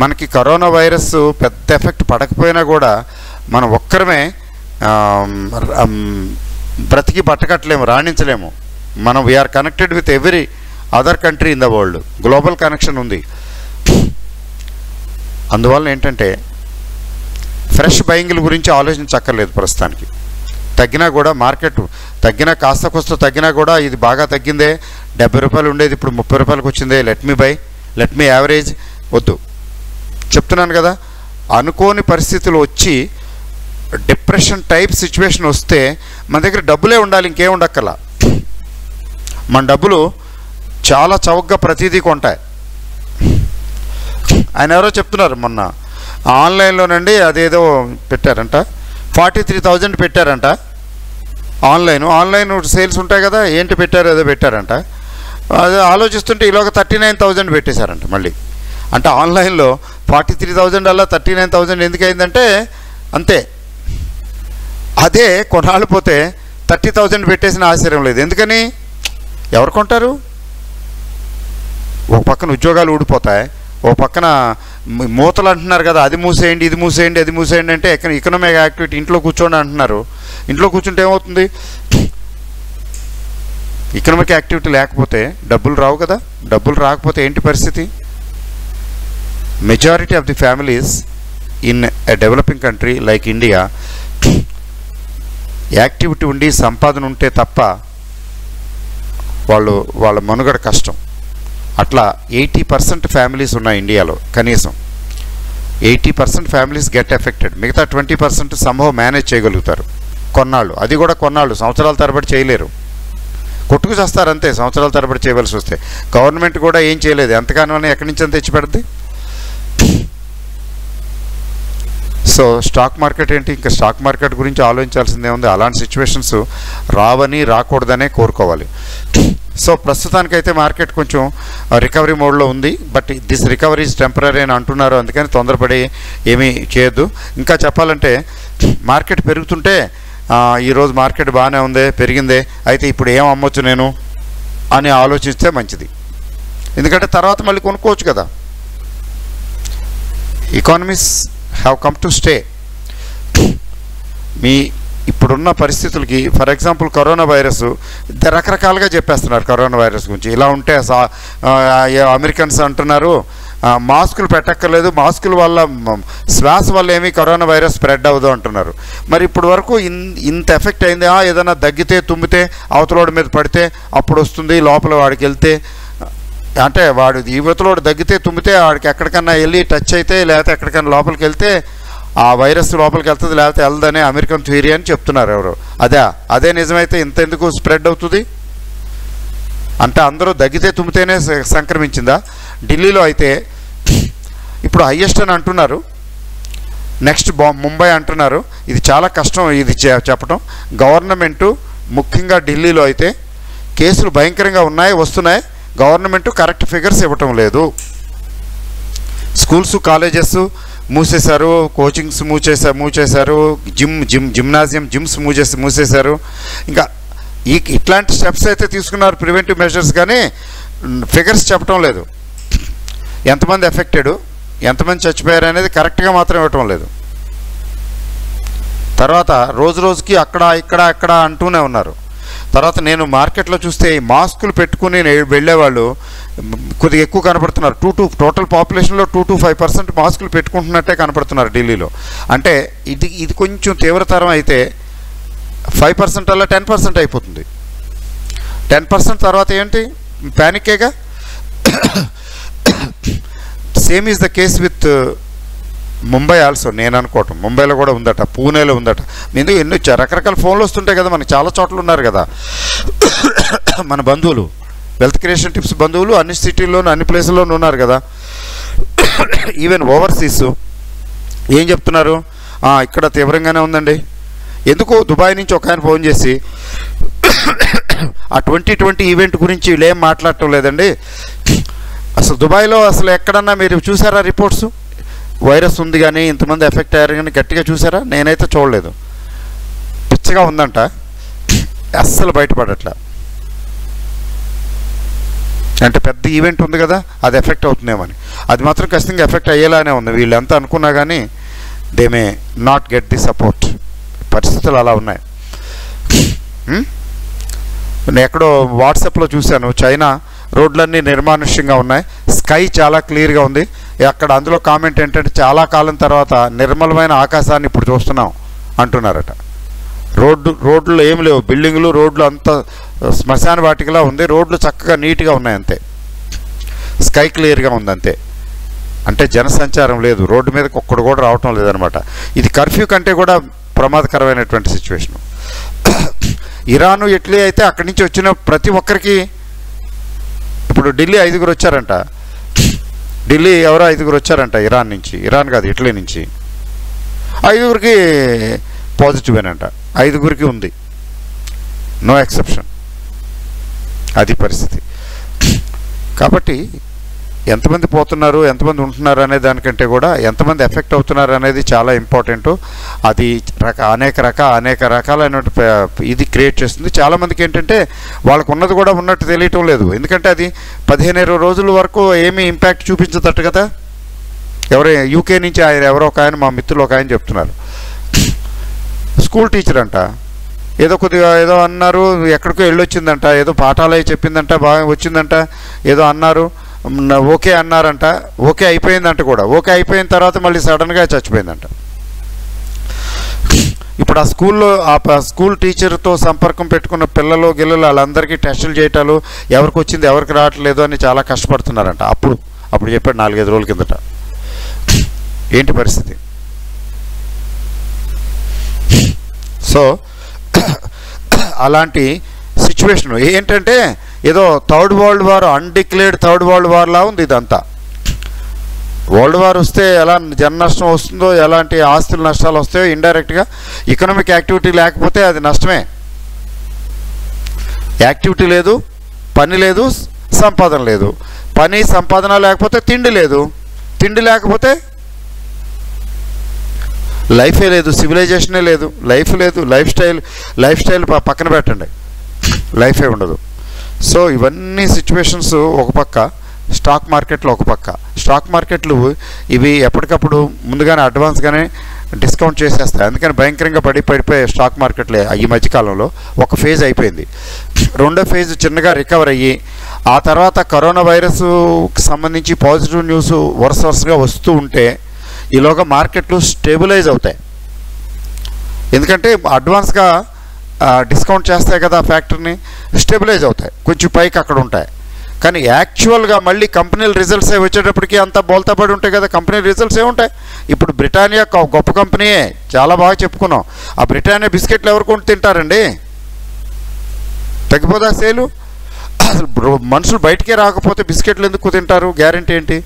Speaker 1: మనకి కరోనా వైరస్ పెద్ద ఎఫెక్ట్ పడకపోయినా కూడా మనం ఒక్కరమే బ్రతికి బట్టకట్టలేము రాణించలేము. మనం we are connected with every other country in the world global connection ఉంది. అందువల్ల ఏంటంటే ఫ్రెష్ బయింగ్ల గురించి ఆలోచించక్కర్లేదు ప్రస్తుతానికి. తగ్గినా కూడా మార్కెట్ తగ్గినా కాస్త కొస్త తగ్గినా కూడా ఇది బాగా తగ్గిందే. డెబ్బై రూపాయలు ఉండేది ఇప్పుడు ముప్పై రూపాయలకు వచ్చిందే. Let me buy let me average వద్దు. చెప్తున్నాను కదా అనుకోని పరిస్థితులు వచ్చి డిప్రెషన్ టైప్ సిచ్యువేషన్ వస్తే మన దగ్గర డబ్బులే ఉండాలి ఇంకేం ఉండక్కల మన డబ్బులు చాలా చౌకగా ప్రతిదీ కొంటాయి. ఆయన ఎవరో చెప్తున్నారు మొన్న. ఆన్లైన్లోనండి అదేదో పెట్టారంట. ఫార్టీ త్రీ థౌజండ్ పెట్టారంట. ఆన్లైన్ ఆన్లైన్ సేల్స్ ఉంటాయి కదా ఏంటి పెట్టారు ఏదో పెట్టారంట. అదే ఆలోచిస్తుంటే ఈలోగా థర్టీ నైన్ థౌజండ్ పెట్టేశారంట మళ్ళీ. అంటే ఆన్లైన్లో ఫార్టీ త్రీ థౌజండ్ అలా థర్టీ నైన్ థౌజండ్ ఎందుకైందంటే అంతే. అదే కొనాలిపోతే పోతే థర్టీ థౌజండ్ పెట్టేసిన ఆశ్చర్యం లేదు. ఎందుకని? ఎవరు కొంటారు? ఒక పక్కన ఉద్యోగాలు ఊడిపోతాయి. ఓ పక్కన మూతలు అంటున్నారు కదా అది మూసేయండి ఇది మూసేయండి అది మూసేయండి అంటే ఎక్కడ ఎకనామిక్ యాక్టివిటీ ఇంట్లో కూర్చోండి అంటున్నారు. ఇంట్లో కూర్చుంటే ఏమవుతుంది? ఎకనామిక్ యాక్టివిటీ లేకపోతే డబ్బులు రావు కదా డబ్బులు రాకపోతే ఏంటి పరిస్థితి? Majority of the families in a developing country like India activity ఉండి సంపాదన ఉంటే తప్ప వాళ్ళు వాళ్ళ మనుగడ కష్టం. అట్లా ఎయిటీ పర్సెంట్ ఫ్యామిలీస్ ఉన్నాయి ఇండియాలో కనీసం. Eighty percent families get affected. మిగతా ట్వంటీ పర్సెంట్ సంభవం మేనేజ్ చేయగలుగుతారు. కొన్నాళ్ళు. అది కూడా కొన్నాళ్ళు. సంవత్సరాల తరబడి చేయలేరు. కొట్టుకు చేస్తారు అంతే. సంవత్సరాల తరబడి చేయవలసి వస్తే. గవర్నమెంట్ కూడా ఏం చేయలేదు. ఎంతగానో ఎక్కడి నుంచి తెచ్చి పెడుతుంది సో స్టాక్ మార్కెట్ ఏంటి? ఇంకా స్టాక్ మార్కెట్ గురించి ఆలోచించాల్సిందే ఉంది. అలాంటి సిచ్యువేషన్స్ రావని రాకూడదనే కోరుకోవాలి. సో ప్రస్తుతానికైతే మార్కెట్ కొంచెం రికవరీ మోడ్లో ఉంది. But this recovery is temporary అని అంటున్నారు. అందుకని తొందరపడి ఏమీ చేయొద్దు. ఇంకా చెప్పాలంటే మార్కెట్ పెరుగుతుంటే ఈరోజు మార్కెట్ బాగానే ఉంది పెరిగిందే అయితే ఇప్పుడు ఏం అమ్మొచ్చు నేను అని ఆలోచిస్తే మంచిది. ఎందుకంటే తర్వాత మళ్ళీ కొనుక్కోవచ్చు కదా. Economies have come to stay మీ ఇప్పుడున్న పరిస్థితులకి ఫర్ ఎగ్జాంపుల్ కరోనా వైరస్ రకరకాలుగా చెప్పేస్తున్నారు కరోనా వైరస్ గురించి. ఇలా ఉంటే సా- అమెరికన్స్ అంటున్నారు మాస్కులు పెట్టక్కర్లేదు మాస్కుల వల్ల శ్వాస వల్ల ఏమీ కరోనా వైరస్ స్ప్రెడ్ అవ్వదు అంటున్నారు. మరి ఇప్పుడు వరకు ఇన్ ఇంత ఎఫెక్ట్ అయింది? ఏదైనా దగ్గితే తుమ్మితే అవతలోడి మీద పడితే అప్పుడు వస్తుంది లోపల వాడికి వెళ్తే అంటే వాడు యువతలోడు దగ్గితే తుమ్మితే వాడికి ఎక్కడికన్నా వెళ్ళి టచ్ అయితే లేకపోతే ఎక్కడికన్నా లోపలికి వెళ్తే ఆ వైరస్ లోపలికి వెళ్తుంది లేకపోతే వెళ్దనే అమెరికన్ థియరీ అని చెప్తున్నారు ఎవరు. అదే అదే నిజమైతే ఇంత ఎందుకు స్ప్రెడ్ అవుతుంది? అంటే అందరూ దగ్గితే తుమ్మితేనే సంక్రమించిందా? ఢిల్లీలో అయితే ఇప్పుడు హయ్యెస్ట్ అని అంటున్నారు. నెక్స్ట్ బా ముంబై అంటున్నారు. ఇది చాలా కష్టం ఇది చెప్పడం గవర్నమెంటు ముఖ్యంగా ఢిల్లీలో అయితే కేసులు భయంకరంగా ఉన్నాయి వస్తున్నాయి. గవర్నమెంట్ కరెక్ట్ ఫిగర్స్ ఇవ్వటం లేదు. స్కూల్స్ కాలేజెస్ మూసేశారు కోచింగ్స్ మూసేసా మూసేశారు జిమ్ జిమ్ జిమ్నాజియం జిమ్స్ మూసేసి మూసేశారు. ఇంకా ఈ ఇట్లాంటి స్టెప్స్ అయితే తీసుకున్నారు ప్రివెంటివ్ మెజర్స్ కానీ ఫిగర్స్ చెప్పడం లేదు. ఎంతమంది ఎఫెక్టెడ్ ఎంతమంది చచ్చిపోయారు అనేది కరెక్ట్గా మాత్రం ఇవ్వటం లేదు. తర్వాత రోజు రోజుకి అక్కడ ఇక్కడ అక్కడ అంటూనే ఉన్నారు. తర్వాత నేను మార్కెట్లో చూస్తే మాస్కులు పెట్టుకుని వెళ్ళేవాళ్ళు కొద్దిగా ఎక్కువ కనపడుతున్నారు. టూ టు టోటల్ పాపులేషన్లో టూ టు ఫైవ్ పర్సెంట్ మాస్కులు పెట్టుకుంటున్నట్టే కనపడుతున్నారు ఢిల్లీలో. అంటే ఇది ఇది కొంచెం తీవ్రతరం అయితే ఫైవ్ పర్సెంట్ అలా టెన్ పర్సెంట్ అయిపోతుంది. టెన్ పర్సెంట్ తర్వాత ఏంటి? ప్యానిక్కేగా? Same is the case with Mumbai also నేను అనుకోవటం. ముంబైలో కూడా ఉందట పూణేలో ఉందట. ఎందుకు ఎన్నో రకరకాల ఫోన్లు వస్తుంటాయి కదా మనకి. చాలా చోట్ల ఉన్నారు కదా. మన బంధువులు. వెల్త్ క్రియేషన్ టిప్స్ బంధువులు అన్ని సిటీల్లోనూ అన్ని ప్లేసుల్లోనూ ఉన్నారు కదా. ఈవెన్ ఓవర్సీస్ ఏం చెప్తున్నారు? ఇక్కడ తీవ్రంగానే ఉందండి. ఎందుకు దుబాయ్ నుంచి ఒక ఆయన ఫోన్ చేసి ఆ ట్వంటీ ట్వంటీ ఈవెంట్ గురించి వీళ్ళేం మాట్లాడటం లేదండి. అసలు దుబాయ్లో అసలు ఎక్కడన్నా మీరు చూసారా రిపోర్ట్స్? వైరస్ ఉంది కానీ ఇంతమంది ఎఫెక్ట్ అయ్యారు కానీ గట్టిగా చూసారా? నేనైతే చూడలేదు. పిచ్చగా ఉందంట. అస్సలు బయటపడట్లా. అంటే పెద్ద ఈవెంట్ ఉంది కదా అది ఎఫెక్ట్ అవుతుందేమని. అది మాత్రం ఖచ్చితంగా ఎఫెక్ట్ అయ్యేలానే ఉంది. వీళ్ళు ఎంత అనుకున్నా కానీ they may not get the support పరిస్థితులు అలా ఉన్నాయి. నేను ఎక్కడో వాట్సాప్లో చూశాను చైనా రోడ్లన్నీ నిర్మానుష్యంగా ఉన్నాయి. స్కై చాలా క్లియర్గా ఉంది. అక్కడ అందులో కామెంట్ ఏంటంటే చాలా కాలం తర్వాత నిర్మలమైన ఆకాశాన్ని ఇప్పుడు చూస్తున్నాం అంటున్నారట. రోడ్డు రోడ్లు ఏమి లేవు. బిల్డింగులు రోడ్లు అంతా శ్మశాన వాటికలా ఉంది. రోడ్లు చక్కగా నీట్గా ఉన్నాయి అంతే స్కై క్లియర్గా ఉంది అంతే అంటే జనసంచారం లేదు. రోడ్డు మీదకి ఒక్కడు కూడా రావటం లేదనమాట. ఇది కర్ఫ్యూ కంటే కూడా ప్రమాదకరమైనటువంటి సిచ్యువేషన్. ఇరాను ఇటలీ అయితే అక్కడి నుంచి వచ్చిన ప్రతి ఒక్కరికి ఇప్పుడు ఢిల్లీ ఐదుగురు వచ్చారంట. ఢిల్లీ ఎవరో ఐదుగురు వచ్చారంట ఇరాన్ నుంచి. ఇరాన్ కాదు ఇటలీ నుంచి. ఐదుగురికి పాజిటివ్ అంట ఐదుగురికి ఉంది. No exception. అది పరిస్థితి. కాబట్టి ఎంతమంది పోతున్నారు ఎంతమంది ఉంటున్నారు అనే దానికంటే కూడా ఎంతమంది ఎఫెక్ట్ అవుతున్నారు అనేది చాలా ఇంపార్టెంట్. అది రక అనేక రక అనేక రకాలైన ఇది క్రియేట్ చేస్తుంది. చాలామందికి ఏంటంటే వాళ్ళకు ఉన్నది కూడా ఉన్నట్టు తెలియటం లేదు. ఎందుకంటే అది పదిహేను ఇరవై రోజుల వరకు ఏమీ ఇంపాక్ట్ చూపించదట్టు కదా. ఎవరో యూకే నుంచి ఆయన ఎవరో ఒక ఆయన మా మిత్రులు ఒక ఆయన చెప్తున్నారు. స్కూల్ టీచర్ అంట. ఏదో కొద్దిగా ఏదో అన్నారు ఎక్కడికో వెళ్ళొచ్చిందంట ఏదో పాఠాలు చెప్పిందంట బాగా వచ్చిందంట ఏదో అన్నారు ఓకే అన్నారంట ఓకే అయిపోయిందంట కూడా. ఓకే అయిపోయిన తర్వాత మళ్ళీ సడన్గా చచ్చిపోయిందంట. ఇప్పుడు ఆ స్కూల్లో ఆ స్కూల్ టీచర్తో సంపర్కం పెట్టుకున్న పిల్లలు గిల్లలు వాళ్ళందరికీ టెస్టులు చేయటాలు ఎవరికి వచ్చింది ఎవరికి రావట్లేదు అని చాలా కష్టపడుతున్నారంట. అప్పుడు అప్పుడు చెప్పాడు నాలుగైదు రోజుల కిందట. ఏంటి పరిస్థితి? సో అలాంటి సిచ్యువేషన్ ఏంటంటే ఏదో third world war undeclared third world వార్లా ఉంది ఇదంతా. వరల్డ్ వార్ వస్తే ఎలా జన నష్టం వస్తుందో ఎలాంటి ఆస్తుల నష్టాలు వస్తాయో ఇండైరెక్ట్గా ఎకనామిక్ యాక్టివిటీ లేకపోతే అది నష్టమే. యాక్టివిటీ లేదు పని లేదు సంపాదన లేదు. పని సంపాదన లేకపోతే తిండి లేదు. తిండి లేకపోతే లైఫే లేదు సివిలైజేషనే లేదు లైఫ్ లేదు లైఫ్ స్టైల్ లైఫ్ స్టైల్ పక్కన పెట్టండి. లైఫే ఉండదు. సో ఇవన్నీ సిచ్యువేషన్స్ ఒక పక్క స్టాక్ మార్కెట్లో ఒక పక్క. స్టాక్ మార్కెట్లు ఇవి ఎప్పటికప్పుడు ముందుగానే అడ్వాన్స్గానే డిస్కౌంట్ చేసేస్తాయి. అందుకని భయంకరంగా పడి పడిపోయే స్టాక్ మార్కెట్లే ఈ మధ్యకాలంలో ఒక ఫేజ్ అయిపోయింది. రెండో ఫేజ్ చిన్నగా రికవర్ అయ్యి ఆ తర్వాత కరోనా వైరస్కి సంబంధించి పాజిటివ్ న్యూస్ వరుస వరుసగా వస్తూ ఉంటే ఈలోగా మార్కెట్లు స్టేబులైజ్ అవుతాయి. ఎందుకంటే అడ్వాన్స్గా డిస్కౌంట్ చేస్తాయి కదా ఫ్యాక్టరీని స్టెబిలైజ్ అవుతాయి. కొంచెం పైకి అక్కడ ఉంటాయి. కానీ యాక్చువల్గా మళ్ళీ కంపెనీల రిజల్ట్స్ ఏ వచ్చేటప్పటికి అంతా బోల్తా పడి ఉంటాయి కదా కంపెనీ రిజల్ట్స్ ఏముంటాయి ఉంటాయి? ఇప్పుడు బ్రిటానియా గొప్ప కంపెనీయే చాలా బాగా చెప్పుకున్నాం. ఆ బ్రిటానియా బిస్కెట్లు ఎవరు కొని తింటారండి? తగ్గిపోదా సేలు? అసలు మనుషులు బయటికే రాకపోతే బిస్కెట్లు ఎందుకు తింటారు? గ్యారంటీ ఏంటి?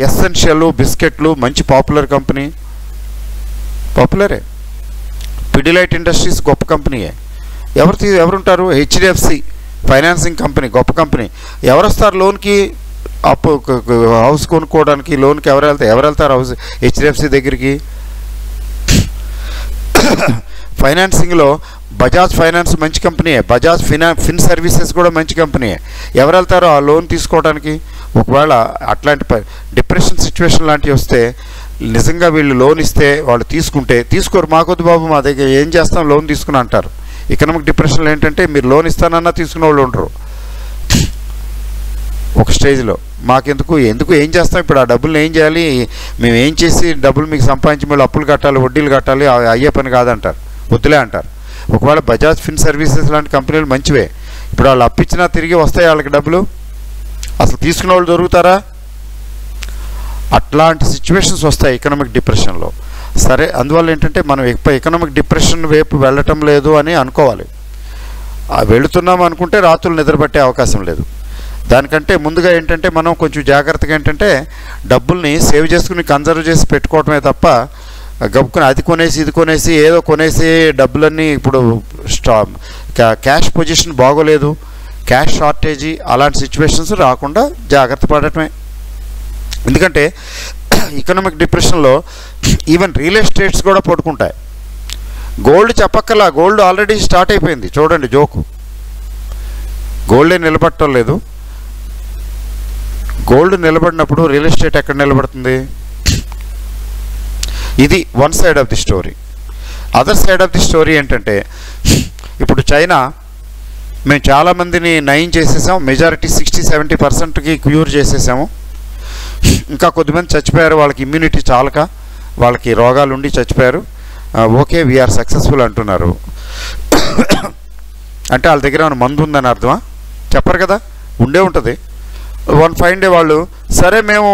Speaker 1: ఎస్సెన్షియల్ బిస్కెట్లు మంచి పాపులర్ కంపెనీ. పాపులరే. పిడిలైట్ ఇండస్ట్రీస్ గొప్ప కంపెనీయే. ఎవరు తీ ఎవరుంటారు? హెచ్డిఎఫ్సి ఫైనాన్సింగ్ కంపెనీ గొప్ప కంపెనీ. ఎవరు వస్తారు లోన్కి? అప్పు హౌస్ కొనుక్కోవడానికి లోన్కి ఎవరు వెళ్తారు? ఎవరు వెళ్తారు హౌస్ హెచ్డిఎఫ్సి దగ్గరికి? ఫైనాన్సింగ్లో బజాజ్ ఫైనాన్స్ మంచి కంపెనీయే. బజాజ్ ఫినా ఫిన్ సర్వీసెస్ కూడా మంచి కంపెనీయే. ఎవరు వెళ్తారో ఆ లోన్ తీసుకోవడానికి? ఒకవేళ అట్లాంటి ప- డిప్రెషన్ సిచ్యువేషన్ లాంటివి వస్తే నిజంగా వీళ్ళు లోన్ ఇస్తే వాళ్ళు తీసుకుంటే తీసుకోరు మాకొద్దు బాబు మా దగ్గర ఏం చేస్తాం లోన్ తీసుకుని అంటారు. ఎకనామిక్ డిప్రెషన్లో ఏంటంటే మీరు లోన్ ఇస్తానన్నా తీసుకునే వాళ్ళు ఉండరు. ఒక స్టేజ్లో మాకెందుకు ఎందుకు ఏం చేస్తాం ఇప్పుడు? ఆ డబ్బులు ఏం చేయాలి? మేము ఏం చేసి డబ్బులు మీకు సంపాదించి మళ్ళీ అప్పులు కట్టాలి వడ్డీలు కట్టాలి అవి అయ్యే పని కాదంటారు. వద్దులే అంటారు. ఒకవేళ బజాజ్ ఫిన్ సర్వీసెస్ లాంటి కంపెనీలు మంచివే. ఇప్పుడు వాళ్ళు అప్పించినా తిరిగి వస్తాయి వాళ్ళకి డబ్బులు? అసలు తీసుకున్న వాళ్ళు దొరుకుతారా? అట్లాంటి సిచ్యువేషన్స్ వస్తాయి ఎకనామిక్ డిప్రెషన్లో సరే అందువల్ల ఏంటంటే మనం ఎక్కువ ఎకనామిక్ డిప్రెషన్ వైపు వెళ్ళటం లేదు అని అనుకోవాలి. వెళుతున్నాం అనుకుంటే రాత్రులు నిద్రపట్టే అవకాశం లేదు. దానికంటే ముందుగా ఏంటంటే మనం కొంచెం జాగ్రత్తగా ఏంటంటే డబ్బుల్ని సేవ్ చేసుకుని కన్జర్వ్ చేసి పెట్టుకోవటమే తప్ప గబుకుని అది కొనేసి ఇది కొనేసి ఏదో కొనేసి డబ్బులన్నీ ఇప్పుడు స్టా క్యాష్ పొజిషన్ బాగోలేదు. క్యాష్ షార్టేజీ అలాంటి సిచ్యువేషన్స్ రాకుండా జాగ్రత్త పడటమే. ఎందుకంటే ఎకనామిక్ డిప్రెషన్లో ఈవెన్ రియల్ ఎస్టేట్స్ కూడా పడుకుంటాయి. గోల్డ్ చెప్పక్కలా గోల్డ్ ఆల్రెడీ స్టార్ట్ అయిపోయింది. చూడండి జోకు గోల్డే నిలబడటం లేదు. గోల్డ్ నిలబడినప్పుడు రియల్ ఎస్టేట్ ఎక్కడ నిలబడుతుంది? ఇది one side of the story other side of the story ఏంటంటే ఇప్పుడు చైనా మేము చాలామందిని నయం చేసేసాం. మెజారిటీ సిక్స్టీ సెవెంటీ పర్సెంట్కి క్యూర్ చేసేసాము. ఇంకా కొద్దిమంది చచ్చిపోయారు. వాళ్ళకి ఇమ్యూనిటీ చాలక వాళ్ళకి రోగాలు ఉండి చచ్చిపోయారు. ఓకే వీఆర్ సక్సెస్ఫుల్ అంటున్నారు. అంటే వాళ్ళ దగ్గర ఏమైనా మందు ఉందని అర్థమా? చెప్పరు కదా? ఉండే ఉంటుంది. వన్ ఫైవ్ డే వాళ్ళు సరే మేము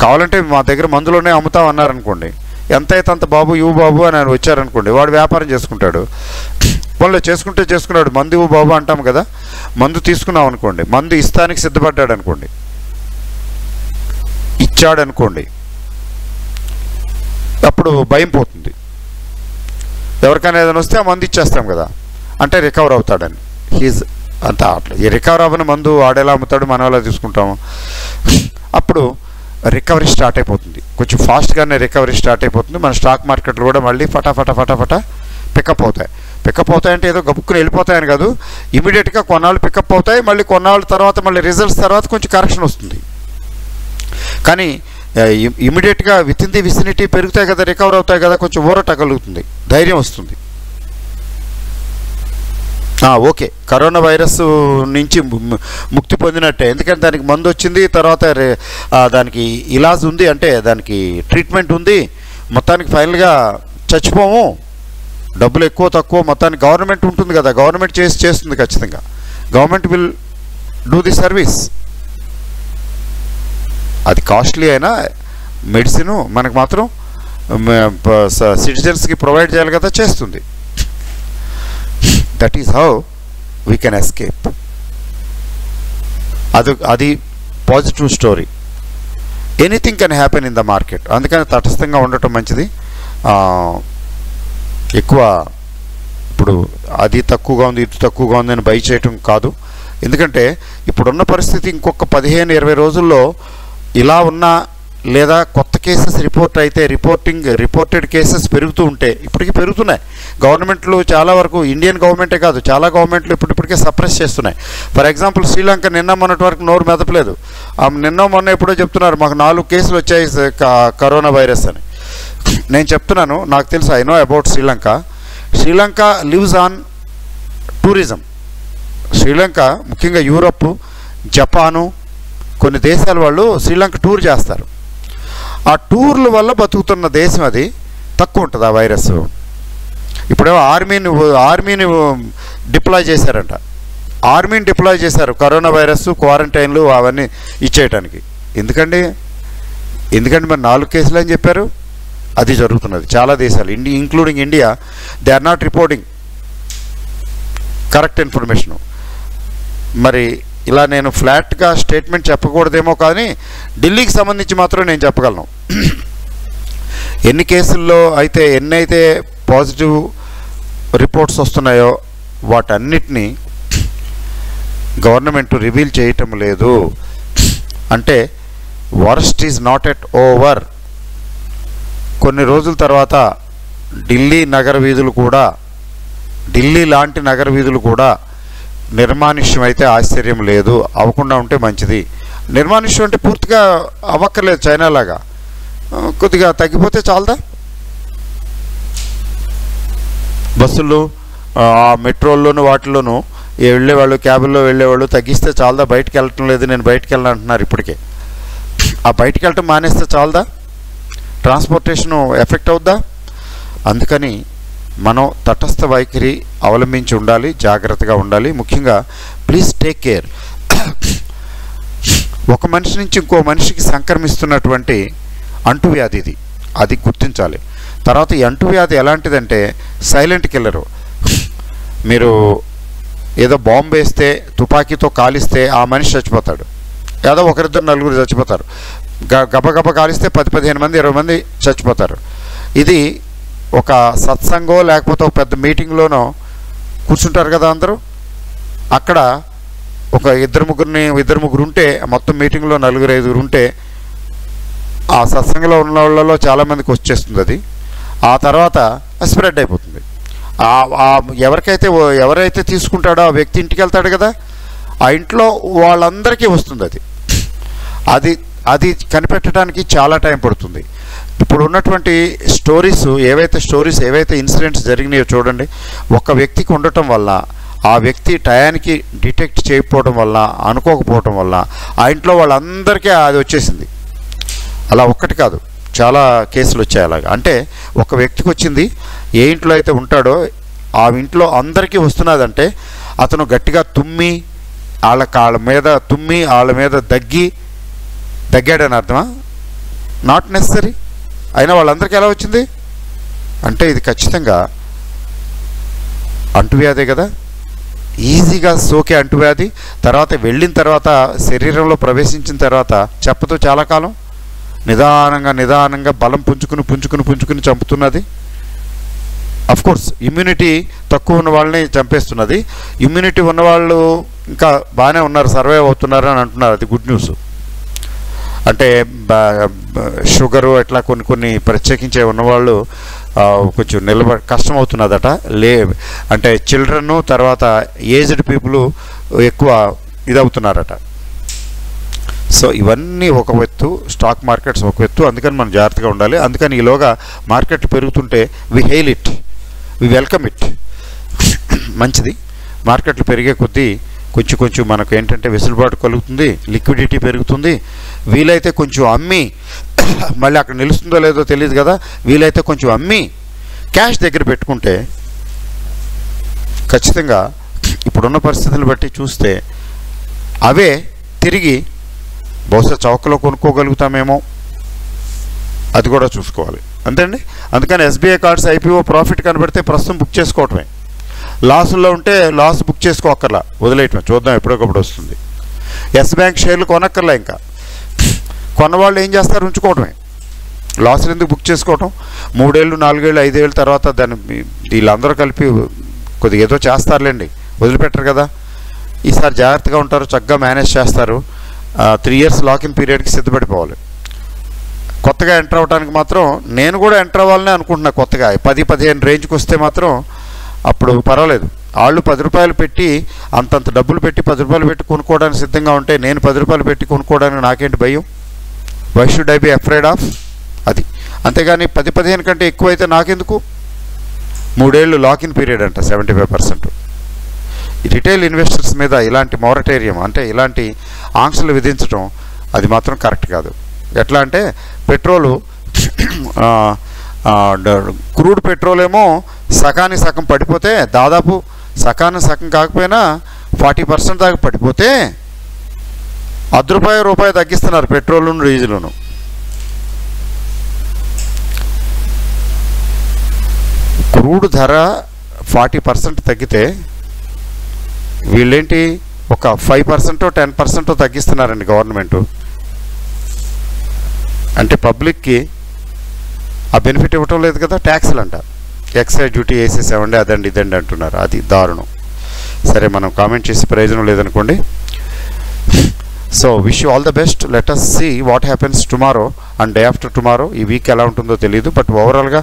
Speaker 1: కావాలంటే మా దగ్గర మందులోనే అమ్ముతాం అన్నారనుకోండి. ఎంత అయితే అంత బాబు ఇవ్వు బాబు అని ఆయన వచ్చారనుకోండి వాడు వ్యాపారం చేసుకుంటాడు. పనులు చేసుకుంటే చేసుకున్నాడు. మందు బాబు అంటాం కదా. మందు తీసుకున్నాం అనుకోండి. మందు ఇస్తానికి సిద్ధపడ్డాడు అనుకోండి. ఇచ్చాడు అనుకోండి. అప్పుడు భయం పోతుంది. ఎవరికైనా ఏదైనా వస్తే ఆ మందు ఇచ్చేస్తాం కదా. అంటే రికవర్ అవుతాడని. హీజ్ అంత అట్లా. ఈ రికవర్ అవ్వని మందు ఆడేలా అమ్ముతాడు మనం ఎలా తీసుకుంటాము. అప్పుడు రికవరీ స్టార్ట్ అయిపోతుంది. కొంచెం ఫాస్ట్గానే రికవరీ స్టార్ట్ అయిపోతుంది. మన స్టాక్ మార్కెట్లు కూడా మళ్ళీ ఫటాఫట ఫటాఫట పికప్ అవుతాయి. పికప్ అవుతాయంటే ఏదో గబుక్కుని వెళ్ళిపోతాయని కాదు. ఇమీడియట్గా కొన్నాళ్ళు పికప్ అవుతాయి మళ్ళీ కొన్నాళ్ళ తర్వాత మళ్ళీ రిజల్ట్స్ తర్వాత కొంచెం కరెక్షన్ వస్తుంది. కానీ ఇమీడియట్గా విత్ ఇన్ ది విసినిటీ పెరుగుతాయి కదా రికవర్ అవుతాయి కదా కొంచెం ఊరట కలుగుతుంది ధైర్యం వస్తుంది. ఓకే. కరోనా వైరస్ నుంచి ముక్తి పొందినట్టే. ఎందుకంటే దానికి మందు వచ్చింది తర్వాత దానికి ఇలాజ్ ఉంది అంటే దానికి ట్రీట్మెంట్ ఉంది. మొత్తానికి ఫైనల్గా చచ్చిపోము. డబ్బులు ఎక్కువ తక్కువ మొత్తానికి గవర్నమెంట్ ఉంటుంది కదా గవర్నమెంట్ చేసి చేస్తుంది ఖచ్చితంగా. Government will do the service అది కాస్ట్లీ అయినా మెడిసిన్ మనకు మాత్రం సిటిజన్స్కి ప్రొవైడ్ చేయాలి కదా చేస్తుంది. That is how we can escape అది అది positive story anything can happen in the market అందుకని తటస్థంగా ఉండటం మంచిది. ఎక్కువ ఇప్పుడు అది తక్కువగా ఉంది ఇది తక్కువగా ఉంది అని బై చేయటం కాదు. ఎందుకంటే ఇప్పుడున్న పరిస్థితి ఇంకొక పదిహేను ఇరవై రోజుల్లో ఇలా ఉన్న లేదా కొత్త కేసెస్ రిపోర్ట్ అయితే రిపోర్టింగ్ రిపోర్టెడ్ కేసెస్ పెరుగుతూ ఉంటే ఇప్పటికీ పెరుగుతున్నాయి. గవర్నమెంట్లు చాలా వరకు ఇండియన్ గవర్నమెంటే కాదు చాలా గవర్నమెంట్లు ఇప్పటికే సప్రెస్ చేస్తున్నాయి. ఫర్ ఎగ్జాంపుల్ శ్రీలంక నిన్న మొన్నటి వరకు నోరు మెదపలేదు. నిన్న మొన్న ఎప్పుడో చెప్తున్నారు మాకు నాలుగు కేసులు వచ్చాయి కరోనా వైరస్ అని. నేను చెప్తున్నాను నాకు తెలుసు I know about Sri Lanka Sri Lanka lives on tourism Sri Lanka ముఖ్యంగా యూరప్ జపాను కొన్ని దేశాల వాళ్ళు శ్రీలంక టూర్ చేస్తారు. ఆ టూర్ల వల్ల బతుకుతున్న దేశం అది తక్కువ ఉంటుంది ఆ వైరస్ ఇప్పుడేమో ఆర్మీని ఆర్మీని డిప్లాయ్ చేశారంట. ఆర్మీని డిప్లాయ్ చేశారు కరోనా వైరస్ క్వారంటైన్లు అవన్నీ ఇచ్చేయటానికి. ఎందుకండి? ఎందుకంటే మరి నాలుగు కేసులు అని చెప్పారు? అది జరుగుతున్నది. చాలా దేశాలు ఇండి including India they are not reporting correct information మరి ఇలా నేను ఫ్లాట్గా స్టేట్మెంట్ చెప్పకూడదేమో కానీ ఢిల్లీకి సంబంధించి మాత్రం నేను చెప్పగలను. ఎన్ని కేసుల్లో అయితే ఎన్నైతే పాజిటివ్ రిపోర్ట్స్ వస్తున్నాయో వాటన్నిటినీ గవర్నమెంట్ రివీల్ చేయటం లేదు. అంటే worst is not yet over కొన్ని రోజుల తర్వాత ఢిల్లీ నగర వీధులు కూడా ఢిల్లీ లాంటి నగర వీధులు కూడా నిర్మానుష్యమైతే అయితే ఆశ్చర్యం లేదు అవ్వకుండా ఉంటే మంచిది. నిర్మానుష్యం అంటే పూర్తిగా అవ్వక్కర్లేదు చైనా లాగా. కొద్దిగా తగ్గిపోతే చాలదా? బస్సుల్లో ఆ మెట్రోల్లోను వాటిల్లోనూ వెళ్ళేవాళ్ళు క్యాబుల్లో వెళ్ళేవాళ్ళు తగ్గిస్తే చాలదా? బయటకు వెళ్ళటం లేదు నేను బయటకు వెళ్ళను అంటున్నారు ఇప్పటికే. ఆ బయటకు వెళ్ళటం మానేస్తే చాలదా? ట్రాన్స్పోర్టేషన్ ఎఫెక్ట్ అవుద్దా? అందుకని మనం తటస్థ వైఖరి అవలంబించి ఉండాలి జాగ్రత్తగా ఉండాలి. ముఖ్యంగా ప్లీజ్ టేక్ కేర్ ఒక మనిషి నుంచి ఇంకో మనిషికి సంక్రమిస్తున్నటువంటి అంటువ్యాధి ఇది. అది గుర్తించాలి. తర్వాత ఈ అంటువ్యాధి ఎలాంటిదంటే సైలెంట్ కిల్లరు మీరు ఏదో బాంబు వేస్తే తుపాకీతో కాలిస్తే ఆ మనిషి చచ్చిపోతాడు. ఏదో ఒకరిద్దరు నలుగురు చచ్చిపోతారు. గబగబ కాలిస్తే పది పదిహేను మంది ఇరవై మంది చచ్చిపోతారు. ఇది ఒక సత్సంగో లేకపోతే ఒక పెద్ద మీటింగ్లోనో కూర్చుంటారు కదా అందరూ. అక్కడ ఒక ఇద్దరు ముగ్గురిని ఇద్దరు ముగ్గురు ఉంటే మొత్తం మీటింగ్లో నలుగురు ఐదుగురు ఉంటే ఆ సత్సంగంలో ఉన్న వాళ్ళలో చాలామందికి వచ్చేస్తుంది అది. ఆ తర్వాత స్ప్రెడ్ అయిపోతుంది. ఎవరికైతే ఎవరైతే తీసుకుంటాడో ఆ వ్యక్తి ఇంటికి వెళ్తాడు కదా ఆ ఇంట్లో వాళ్ళందరికీ వస్తుంది అది. అది అది కనిపెట్టడానికి చాలా టైం పడుతుంది. ఇప్పుడు ఉన్నటువంటి స్టోరీస్ ఏవైతే స్టోరీస్ ఏవైతే ఇన్సిడెంట్స్ జరిగినాయో చూడండి. ఒక వ్యక్తికి ఉండటం వల్ల ఆ వ్యక్తి టయానికి డిటెక్ట్ చేయకపోవడం వల్ల అనుకోకపోవడం వల్ల ఆ ఇంట్లో వాళ్ళందరికీ అది వచ్చేసింది. అలా ఒక్కటి కాదు. చాలా కేసులు వచ్చాయి అలాగా. అంటే ఒక వ్యక్తికి వచ్చింది ఏ ఇంట్లో అయితే ఉంటాడో ఆ ఇంట్లో అందరికీ వస్తున్నదంటే అతను గట్టిగా తుమ్మి వాళ్ళ కాళ్ళ మీద తుమ్మి వాళ్ళ మీద దగ్గి తగ్గాడని అర్థమా? నాట్ నెసరీ అయినా వాళ్ళందరికీ ఎలా వచ్చింది? అంటే ఇది ఖచ్చితంగా అంటువ్యాధే కదా? ఈజీగా సోకే అంటువ్యాధి తర్వాత వెళ్ళిన తర్వాత శరీరంలో ప్రవేశించిన తర్వాత చెప్పతో చాలా కాలం? నిదానంగా నిదానంగా బలం పుంజుకుని పుంజుకుని పుంజుకుని చంపుతున్నది. అఫ్ కోర్స్ ఇమ్యూనిటీ తక్కువ ఉన్న వాళ్ళని చంపేస్తున్నది. ఇమ్యూనిటీ ఉన్నవాళ్ళు ఇంకా బాగానే ఉన్నారు సర్వైవ్ అవుతున్నారు అని అంటున్నారు. అది గుడ్ న్యూస్ అంటే షుగరు ఇట్లా కొన్ని కొన్ని ప్రత్యేకించే ఉన్నవాళ్ళు కొంచెం నిలబ కష్టమవుతున్నదట. లే అంటే చిల్డ్రన్ తర్వాత ఏజ్డ్ పీపుల్ ఎక్కువ ఇదవుతున్నారట. సో ఇవన్నీ ఒక ఎత్తు స్టాక్ మార్కెట్స్ ఒక ఎత్తు అందుకని మనం జాగ్రత్తగా ఉండాలి. అందుకని ఈలోగా market పెరుగుతుంటే we hail it we welcome it. మంచిది. మార్కెట్లు పెరిగే కొద్దీ కొంచెం కొంచెం మనకు ఏంటంటే వెసులుబాటు కలుగుతుంది లిక్విడిటీ పెరుగుతుంది. వీలైతే కొంచెం అమ్మి మళ్ళీ అక్కడ నిలుస్తుందో లేదో తెలియదు కదా వీలైతే కొంచెం అమ్మి క్యాష్ దగ్గర పెట్టుకుంటే ఖచ్చితంగా ఇప్పుడున్న పరిస్థితులను బట్టి చూస్తే అవే తిరిగి బహుశా చౌకలో కొనుక్కోగలుగుతామేమో. అది కూడా చూసుకోవాలి. అంతేండి? అందుకని ఎస్బీఐ కార్డ్స్ ఐపీఓ ప్రాఫిట్ కనబడితే ప్రస్తుతం బుక్ చేసుకోవటమే. లాసుల్లో ఉంటే లాస్ బుక్ చేసుకోకర్లా వదిలేయటమే చూద్దాం ఎప్పటికప్పుడు వస్తుంది. ఎస్ బ్యాంక్ షేర్లు కొనక్కర్లా ఇంకా. కొన్నవాళ్ళు ఏం చేస్తారు? ఉంచుకోవటమే. లాసులు ఎందుకు బుక్ చేసుకోవటం? మూడేళ్ళు నాలుగేళ్ళు ఐదేళ్ళు తర్వాత దాన్ని వీళ్ళందరూ కలిపి కొద్దిగా ఏదో చేస్తారులేండి. వదిలిపెట్టరు కదా. ఈసారి జాగ్రత్తగా ఉంటారు చక్కగా మేనేజ్ చేస్తారు. త్రీ ఇయర్స్ లాకిన్ పీరియడ్కి సిద్ధపడిపోవాలి. కొత్తగా ఎంటర్ అవ్వడానికి మాత్రం నేను కూడా ఎంటర్ అవ్వాలని అనుకుంటున్నా కొత్తగా. పది పదిహేను రేంజ్కి వస్తే మాత్రం అప్పుడు పర్వాలేదు. వాళ్ళు పది రూపాయలు పెట్టి అంతంత డబ్బులు పెట్టి పది రూపాయలు పెట్టి కొనుక్కోవడానికి సిద్ధంగా ఉంటే నేను పది రూపాయలు పెట్టి కొనుక్కోవడానికి నాకేంటి భయం? Why should I be afraid of అది. అంతేగాని పది పదిహేను కంటే ఎక్కువైతే నాకెందుకు? మూడేళ్ళు లాకిన్ పీరియడ్ అంట seventy five percent. Retail investors మీద ఇలాంటి మోరటేరియం అంటే ఇలాంటి ఆంక్షలు విధించడం అది మాత్రం కరెక్ట్ కాదు. ఎట్లా అంటే పెట్రోలు క్రూడ్ పెట్రోల్ ఏమో సగానికి సగం పడిపోతే దాదాపు సగానికి సగం కాకపోయినా ఫార్టీ పర్సెంట్ దాకా పడిపోతే అర్ధ రూపాయి రూపాయి తగ్గిస్తున్నారు పెట్రోలును డీజిల్ను. క్రూడ్ ధర ఫార్టీ పర్సెంట్ తగ్గితే వీళ్ళేంటి ఒక ఫైవ్ పర్సెంటో టెన్ పర్సెంటో తగ్గిస్తున్నారండి గవర్నమెంటు. అంటే పబ్లిక్కి ఆ బెనిఫిట్ ఇవ్వటం లేదు కదా ట్యాక్స్లు అంట. ఎక్సైజ్ డ్యూటీ వేసేసామండి అదండి ఇదండి అంటున్నారు. అది దారుణం. సరే మనం కామెంట్ చేసే ప్రయోజనం లేదనుకోండి. So wish you all the best let us see what happens tomorrow and day after tomorrow ఈ వీక్ ఎలా ఉంటుందో తెలియదు బట్ ఓవరాల్గా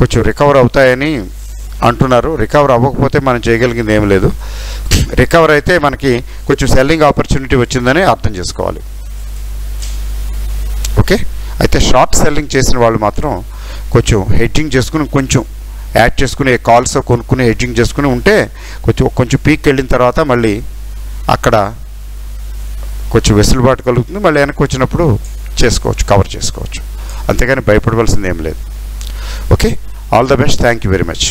Speaker 1: కొంచెం రికవర్ అవుతాయని అంటున్నారు. రికవర్ అవ్వకపోతే మనం చేయగలిగింది ఏం లేదు. రికవర్ అయితే మనకి కొంచెం సెల్లింగ్ ఆపర్చునిటీ వచ్చిందని అర్థం చేసుకోవాలి. ఓకే అయితే షార్ట్ సెల్లింగ్ చేసిన వాళ్ళు మాత్రం కొంచెం హెడ్జింగ్ చేసుకుని కొంచెం యాడ్ చేసుకునే కాల్స్ కొనుక్కుని హెడ్జింగ్ చేసుకుని ఉంటే కొంచెం కొంచెం పీక్ వెళ్ళిన తర్వాత మళ్ళీ అక్కడ కొంచెం వెసులుబాటు కలుగుతుంది. మళ్ళీ వెనక్కి వచ్చినప్పుడు చేసుకోవచ్చు కవర్ చేసుకోవచ్చు. అంతేగాని భయపడవలసింది ఏం లేదు. Okay all the best thank you very much